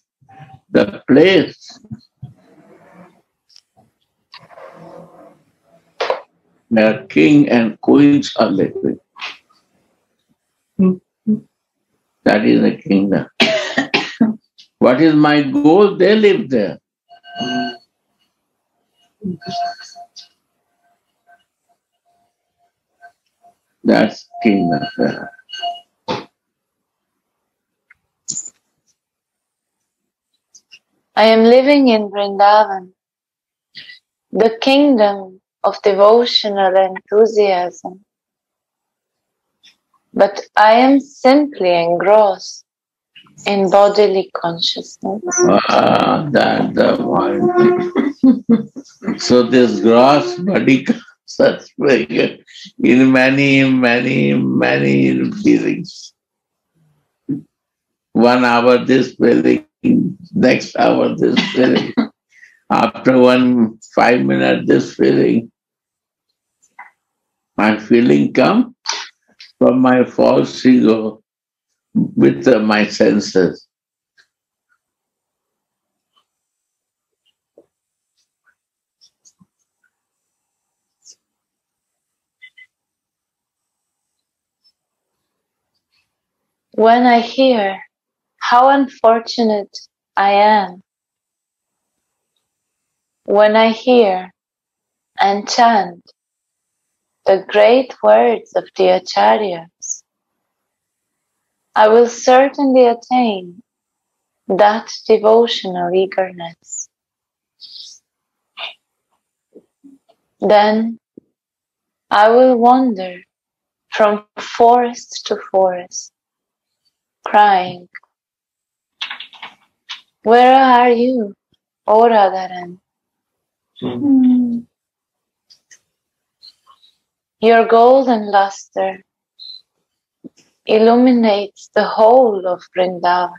the place where king and queens are living. That is the kingdom. what is my goal? They live there. That's kingdom. there. I am living in Vrindavan, the kingdom of devotional enthusiasm. But I am simply engrossed in bodily consciousness. Ah, that's the one. (laughs) so this gross body such in many, many, many feelings. One hour this feeling, next hour this feeling. (laughs) After one five minutes this feeling. My feeling come from my false ego with uh, my senses. When I hear how unfortunate I am, when I hear and chant the great words of the Acharyas, I will certainly attain that devotional eagerness. Then I will wander from forest to forest, crying, Where are you, O Radharan? Hmm. Your golden luster illuminates the whole of Vrindavan.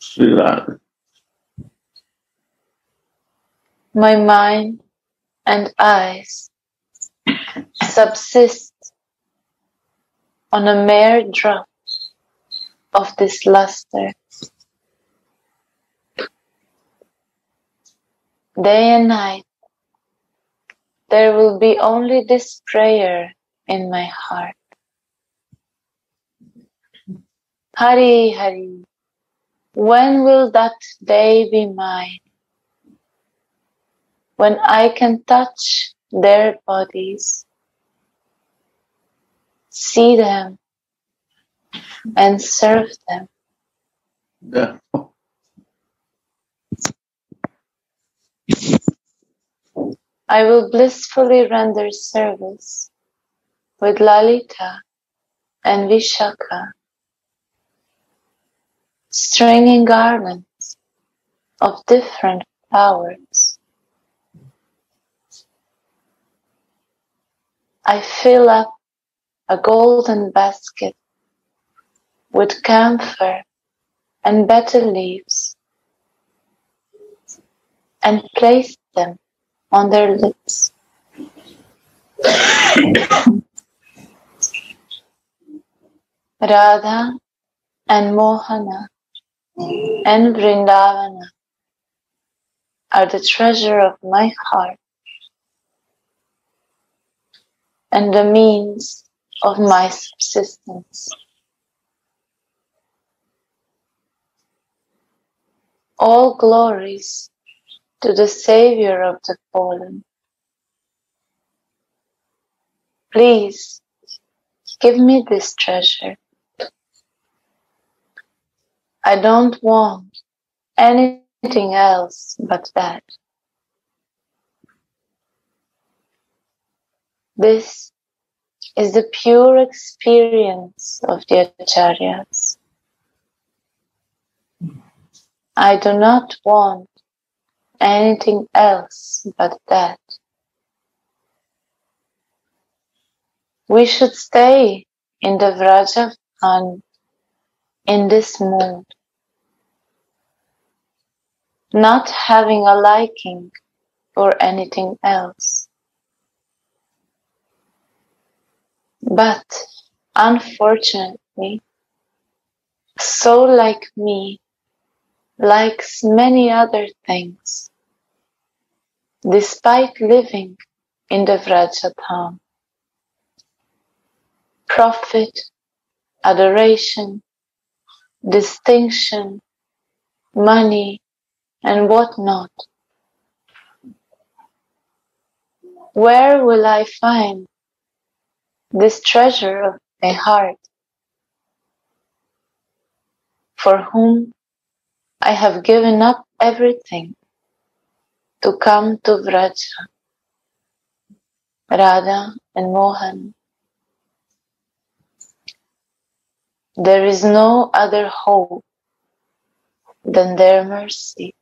Sri Radha. My mind and eyes subsist on a mere drop of this luster. Day and night, there will be only this prayer in my heart. Hari Hari, when will that day be mine? When I can touch their bodies, see them, and serve them. Yeah. I will blissfully render service with Lalita and Vishaka, stringing garlands of different flowers. I fill up a golden basket with camphor and betel leaves and place them on their lips. (coughs) Radha and Mohana and Vrindavana are the treasure of my heart and the means of my subsistence. All glories to the Savior of the fallen. Please give me this treasure. I don't want anything else but that. This is the pure experience of the Acharyas. I do not want anything else but that. We should stay in the Vraja fun in this mood, not having a liking for anything else. But unfortunately, so like me, likes many other things, despite living in the Vrajadham. Profit, adoration, distinction, money, and whatnot. Where will I find this treasure of my heart for whom I have given up everything to come to Vraja, Radha and Mohan. There is no other hope than their mercy.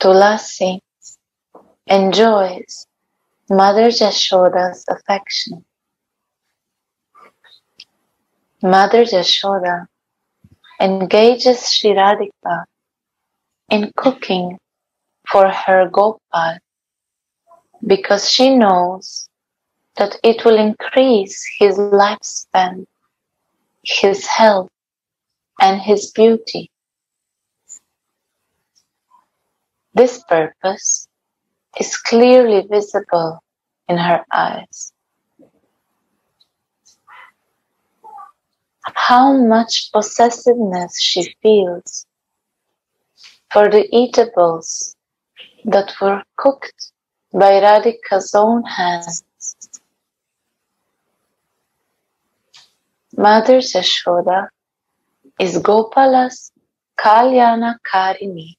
Tulasi enjoys Mother Jashoda's affection. Mother Jashoda engages Sri Radhika in cooking for her Gopal because she knows that it will increase his lifespan, his health, and his beauty. This purpose is clearly visible in her eyes. How much possessiveness she feels for the eatables that were cooked by Radhika's own hands. Mother Yashoda is Gopala's Kalyana Karini.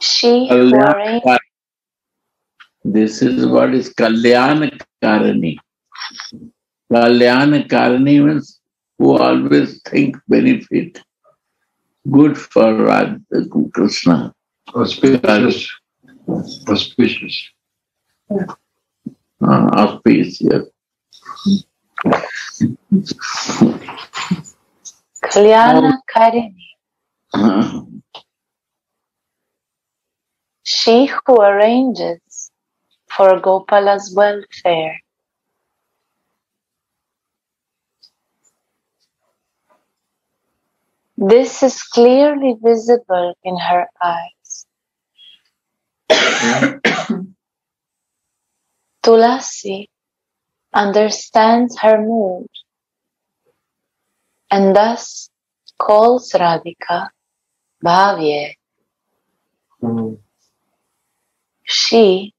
She arranged This is what is Kalyana Karani. Kalyan Karani means who always think benefit, good for Radha, Krishna. Auspicious. Auspicious. uh, auspicious. Kalyana Karini. Uh, She who arranges for Gopala's welfare. This is clearly visible in her eyes. (coughs) Tulasi understands her mood and thus calls Radhika Bhavye. Hmm. She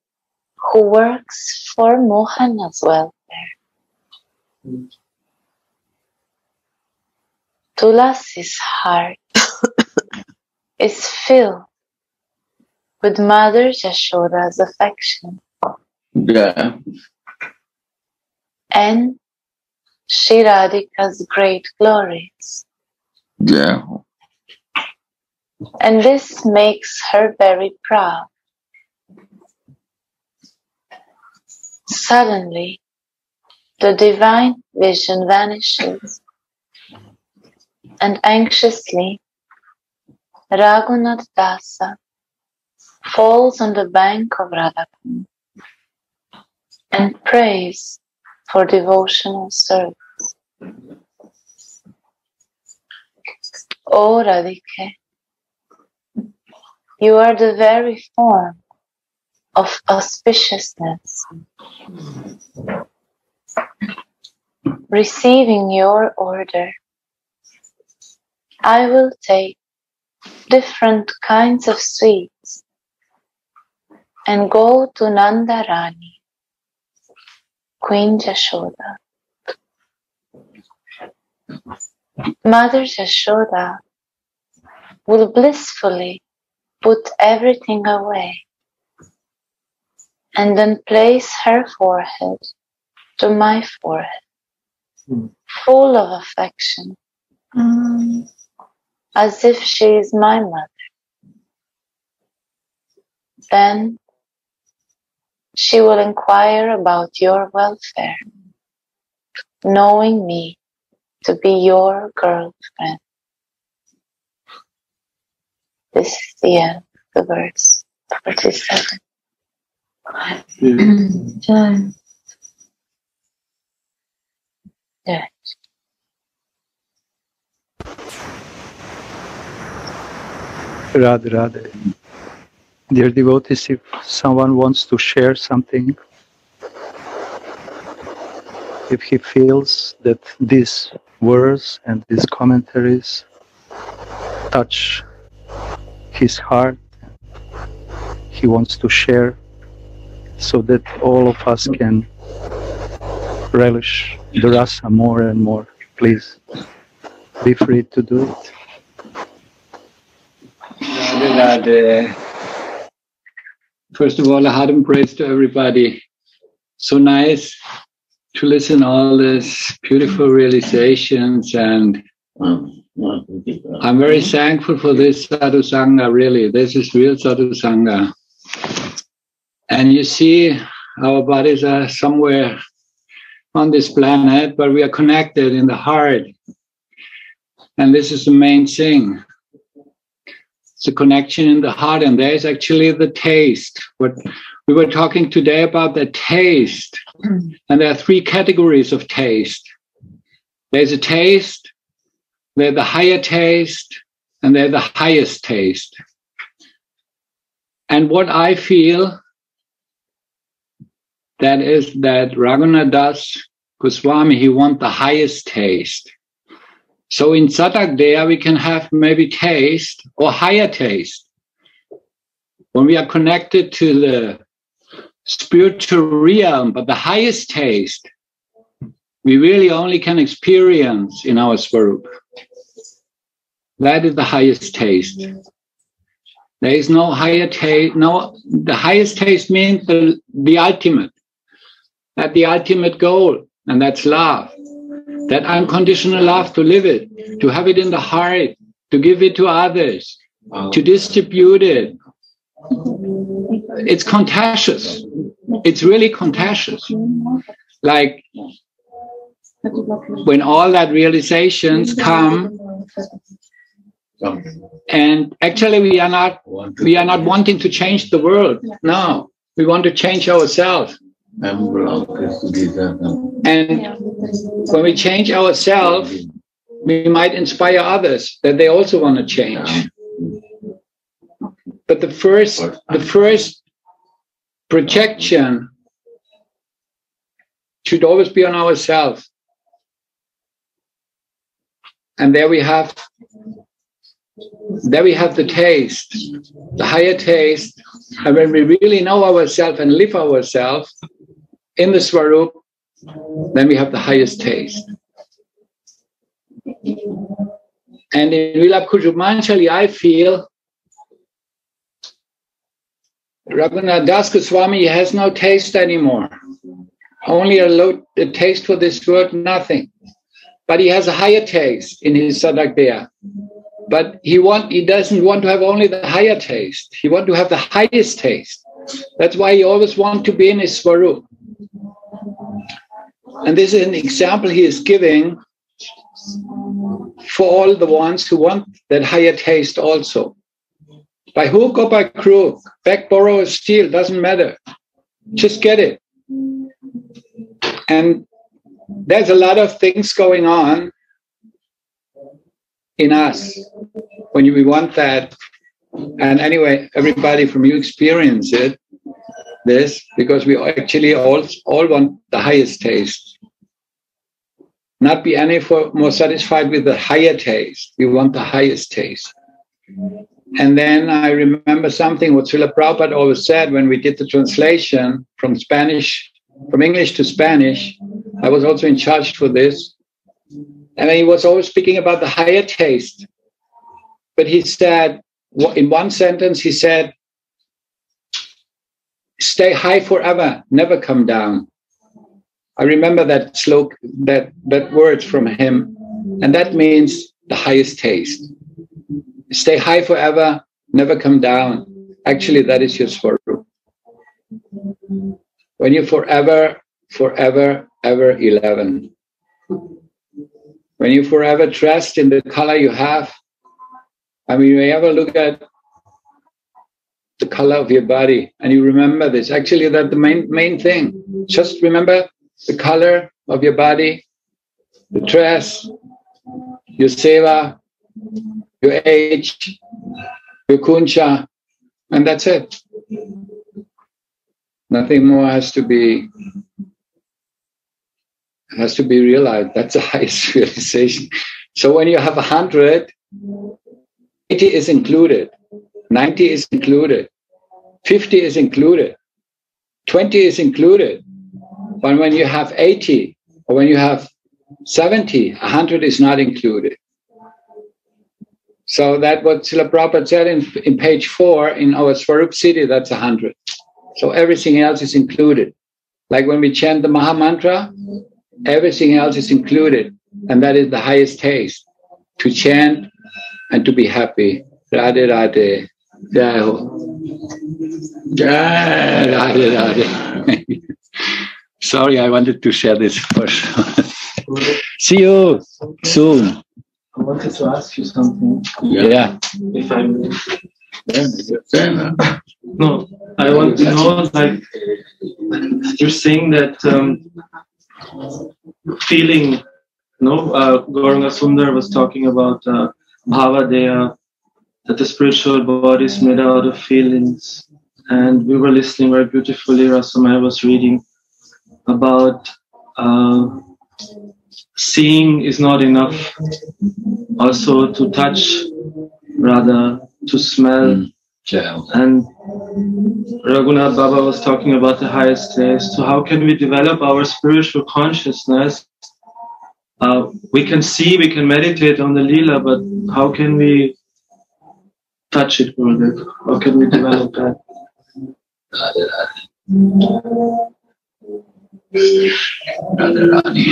who works for Mohana's welfare. Tulasi's heart is (laughs) filled with Mother Jashoda's affection yeah. and Shri Radhika's great glories. Yeah. And this makes her very proud. Suddenly, the divine vision vanishes, and anxiously, Raghunath Dasa falls on the bank of Radhakund and prays for devotional service. O Radhike, you are the very form of auspiciousness. Receiving your order, I will take different kinds of sweets and go to Nandarani, Queen Jashoda. Mother Jashoda will blissfully put everything away and then place her forehead to my forehead, hmm. full of affection, hmm. As if she is my mother. Then she will inquire about your welfare, knowing me to be your girlfriend. This is the end. Of the verse 47. Just. Yeah. (clears throat) Radhe Radhe. Dear devotees, if someone wants to share something, if he feels that these words and these commentaries touch his heart, he wants to share so that all of us can relish the rasa more and more. Please be free to do it. Radhe Radhe. First of all, a heart embrace to everybody. So nice to listen all these beautiful realizations and I'm very thankful for this sadhu sangha, really. This is real sadhu sangha. And you see, our bodies are somewhere on this planet, but we are connected in the heart. And this is the main thing. A connection in the heart, and there is actually the taste. What we were talking today about the taste, mm. and there are three categories of taste. There's a taste, there's the higher taste, and there's the highest taste. And what I feel that is that Raghunath Das Goswami, he want the highest taste. So in Sadhak Deha, we can have maybe taste or higher taste. When we are connected to the spiritual realm, but the highest taste, we really only can experience in our Swarup. That is the highest taste. There is no higher taste. No, the highest taste means the, the ultimate, that the ultimate goal, and that's love. That unconditional love to live it, to have it in the heart, to give it to others, to distribute it. It's contagious. It's really contagious. Like when all that realizations come and actually we are not we are not wanting to change the world no we want to change ourselves and when we change ourselves we might inspire others that they also want to change. But the first the first projection should always be on ourselves. And there we have there we have the taste, the higher taste. And when we really know ourselves and live ourselves in the Swarup, then we have the highest taste. And in Vilap Kusumanjali, I feel Raghunath Das Goswami has no taste anymore. Only a low a taste for this world, nothing. But he has a higher taste in his Sadhakdeha but he want he doesn't want to have only the higher taste he want to have the highest taste that's why he always want to be in his swarup and this is an example he is giving for all the ones who want that higher taste also. By hook or by crook back borrow or steal doesn't matter. Just get it. And there's a lot of things going on in us when we want that. And anyway, everybody from you experience it, this, because we actually all, all want the highest taste. Not be any for, more satisfied with the higher taste. We want the highest taste. And then I remember something what Srila Prabhupada always said when we did the translation from Spanish, from English to Spanish. I was also in charge for this. And he was always speaking about the higher taste. But he said, in one sentence, he said, stay high forever, never come down. I remember that slok, that, that words from him. And that means the highest taste. Stay high forever, never come down. Actually, that is your swarup. When you forever, forever, ever 11 when you forever trust in the color you have, I mean, you ever look at the color of your body. And you remember this. Actually, that's the main main thing. Just remember the color of your body, the dress, your seva, your age, your kunja, and that's it. Nothing more has to be has to be realized. That's the (laughs) highest realization. So when you have a hundred, 80 is included, 90 is included, 50 is included, 20 is included. But when you have 80 or when you have 70, 100 is not included. So that what Srila Prabhupada said in, in page four in our Swarup City, that's 100. So everything else is included. Like when we chant the Maha Mantra, everything else is included. And that is the highest taste to chant and to be happy. Radhe Radhe. Jai Ho. Jai Radhe Radhe. (laughs) Sorry, I wanted to share this first. (laughs) See you soon. I wanted to ask you something, Yeah. if I may. Jai. No, I want to know, like, you're saying that um, feeling, no, uh, Gauranga Sundar was talking about uh, Bhavadeha, that the spiritual body is made out of feelings. And we were listening very beautifully, Rasamaya was reading about uh, seeing is not enough, also to touch, rather to smell. And Raghunath Baba was talking about the highest taste. So, how can we develop our spiritual consciousness? Uh, we can see, we can meditate on the Leela, but how can we touch it, Gurudev? How can we develop that?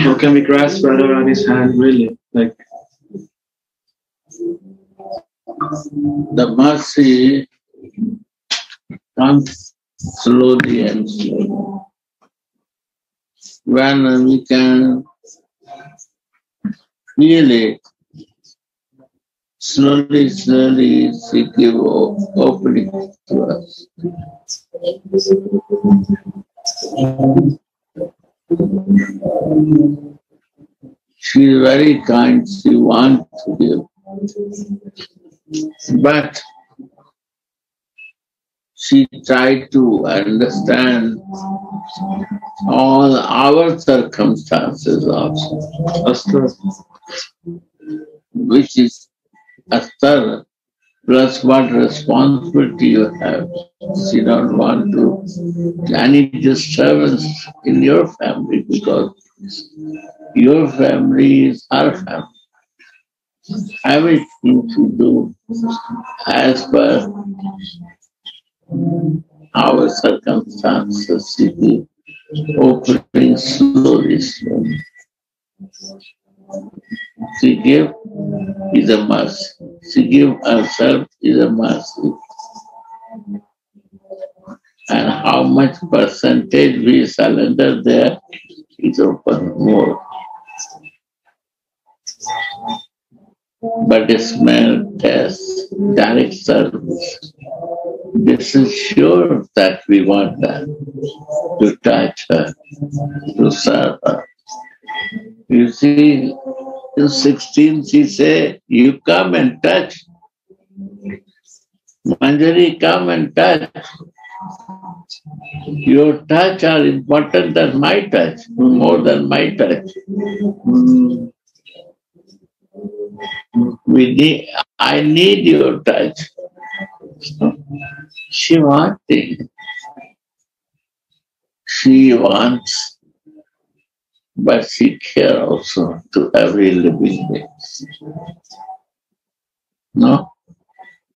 How can we grasp Radharani's hand, really? Like, The mercy comes slowly and slowly. When we can feel it, slowly, slowly she give o- opening to us. She is very kind, she wants to give. But she tried to understand all our circumstances also, which is astar plus what responsibility you have. She don't want to any disturbance in your family because your family is our family. Everything to do as per our circumstances, she is opening slowly, slowly. She give is a mercy. She give ourselves is a mercy. And how much percentage we surrender there is open more. But smell, taste, direct service. This is sure that we want that to touch her, to serve her. You see, in 16 she say, you come and touch. Manjari, come and touch. Your touch are important than my touch, more than my touch. We need, I need your touch. She wants it. She wants, but she care also to every living being. No?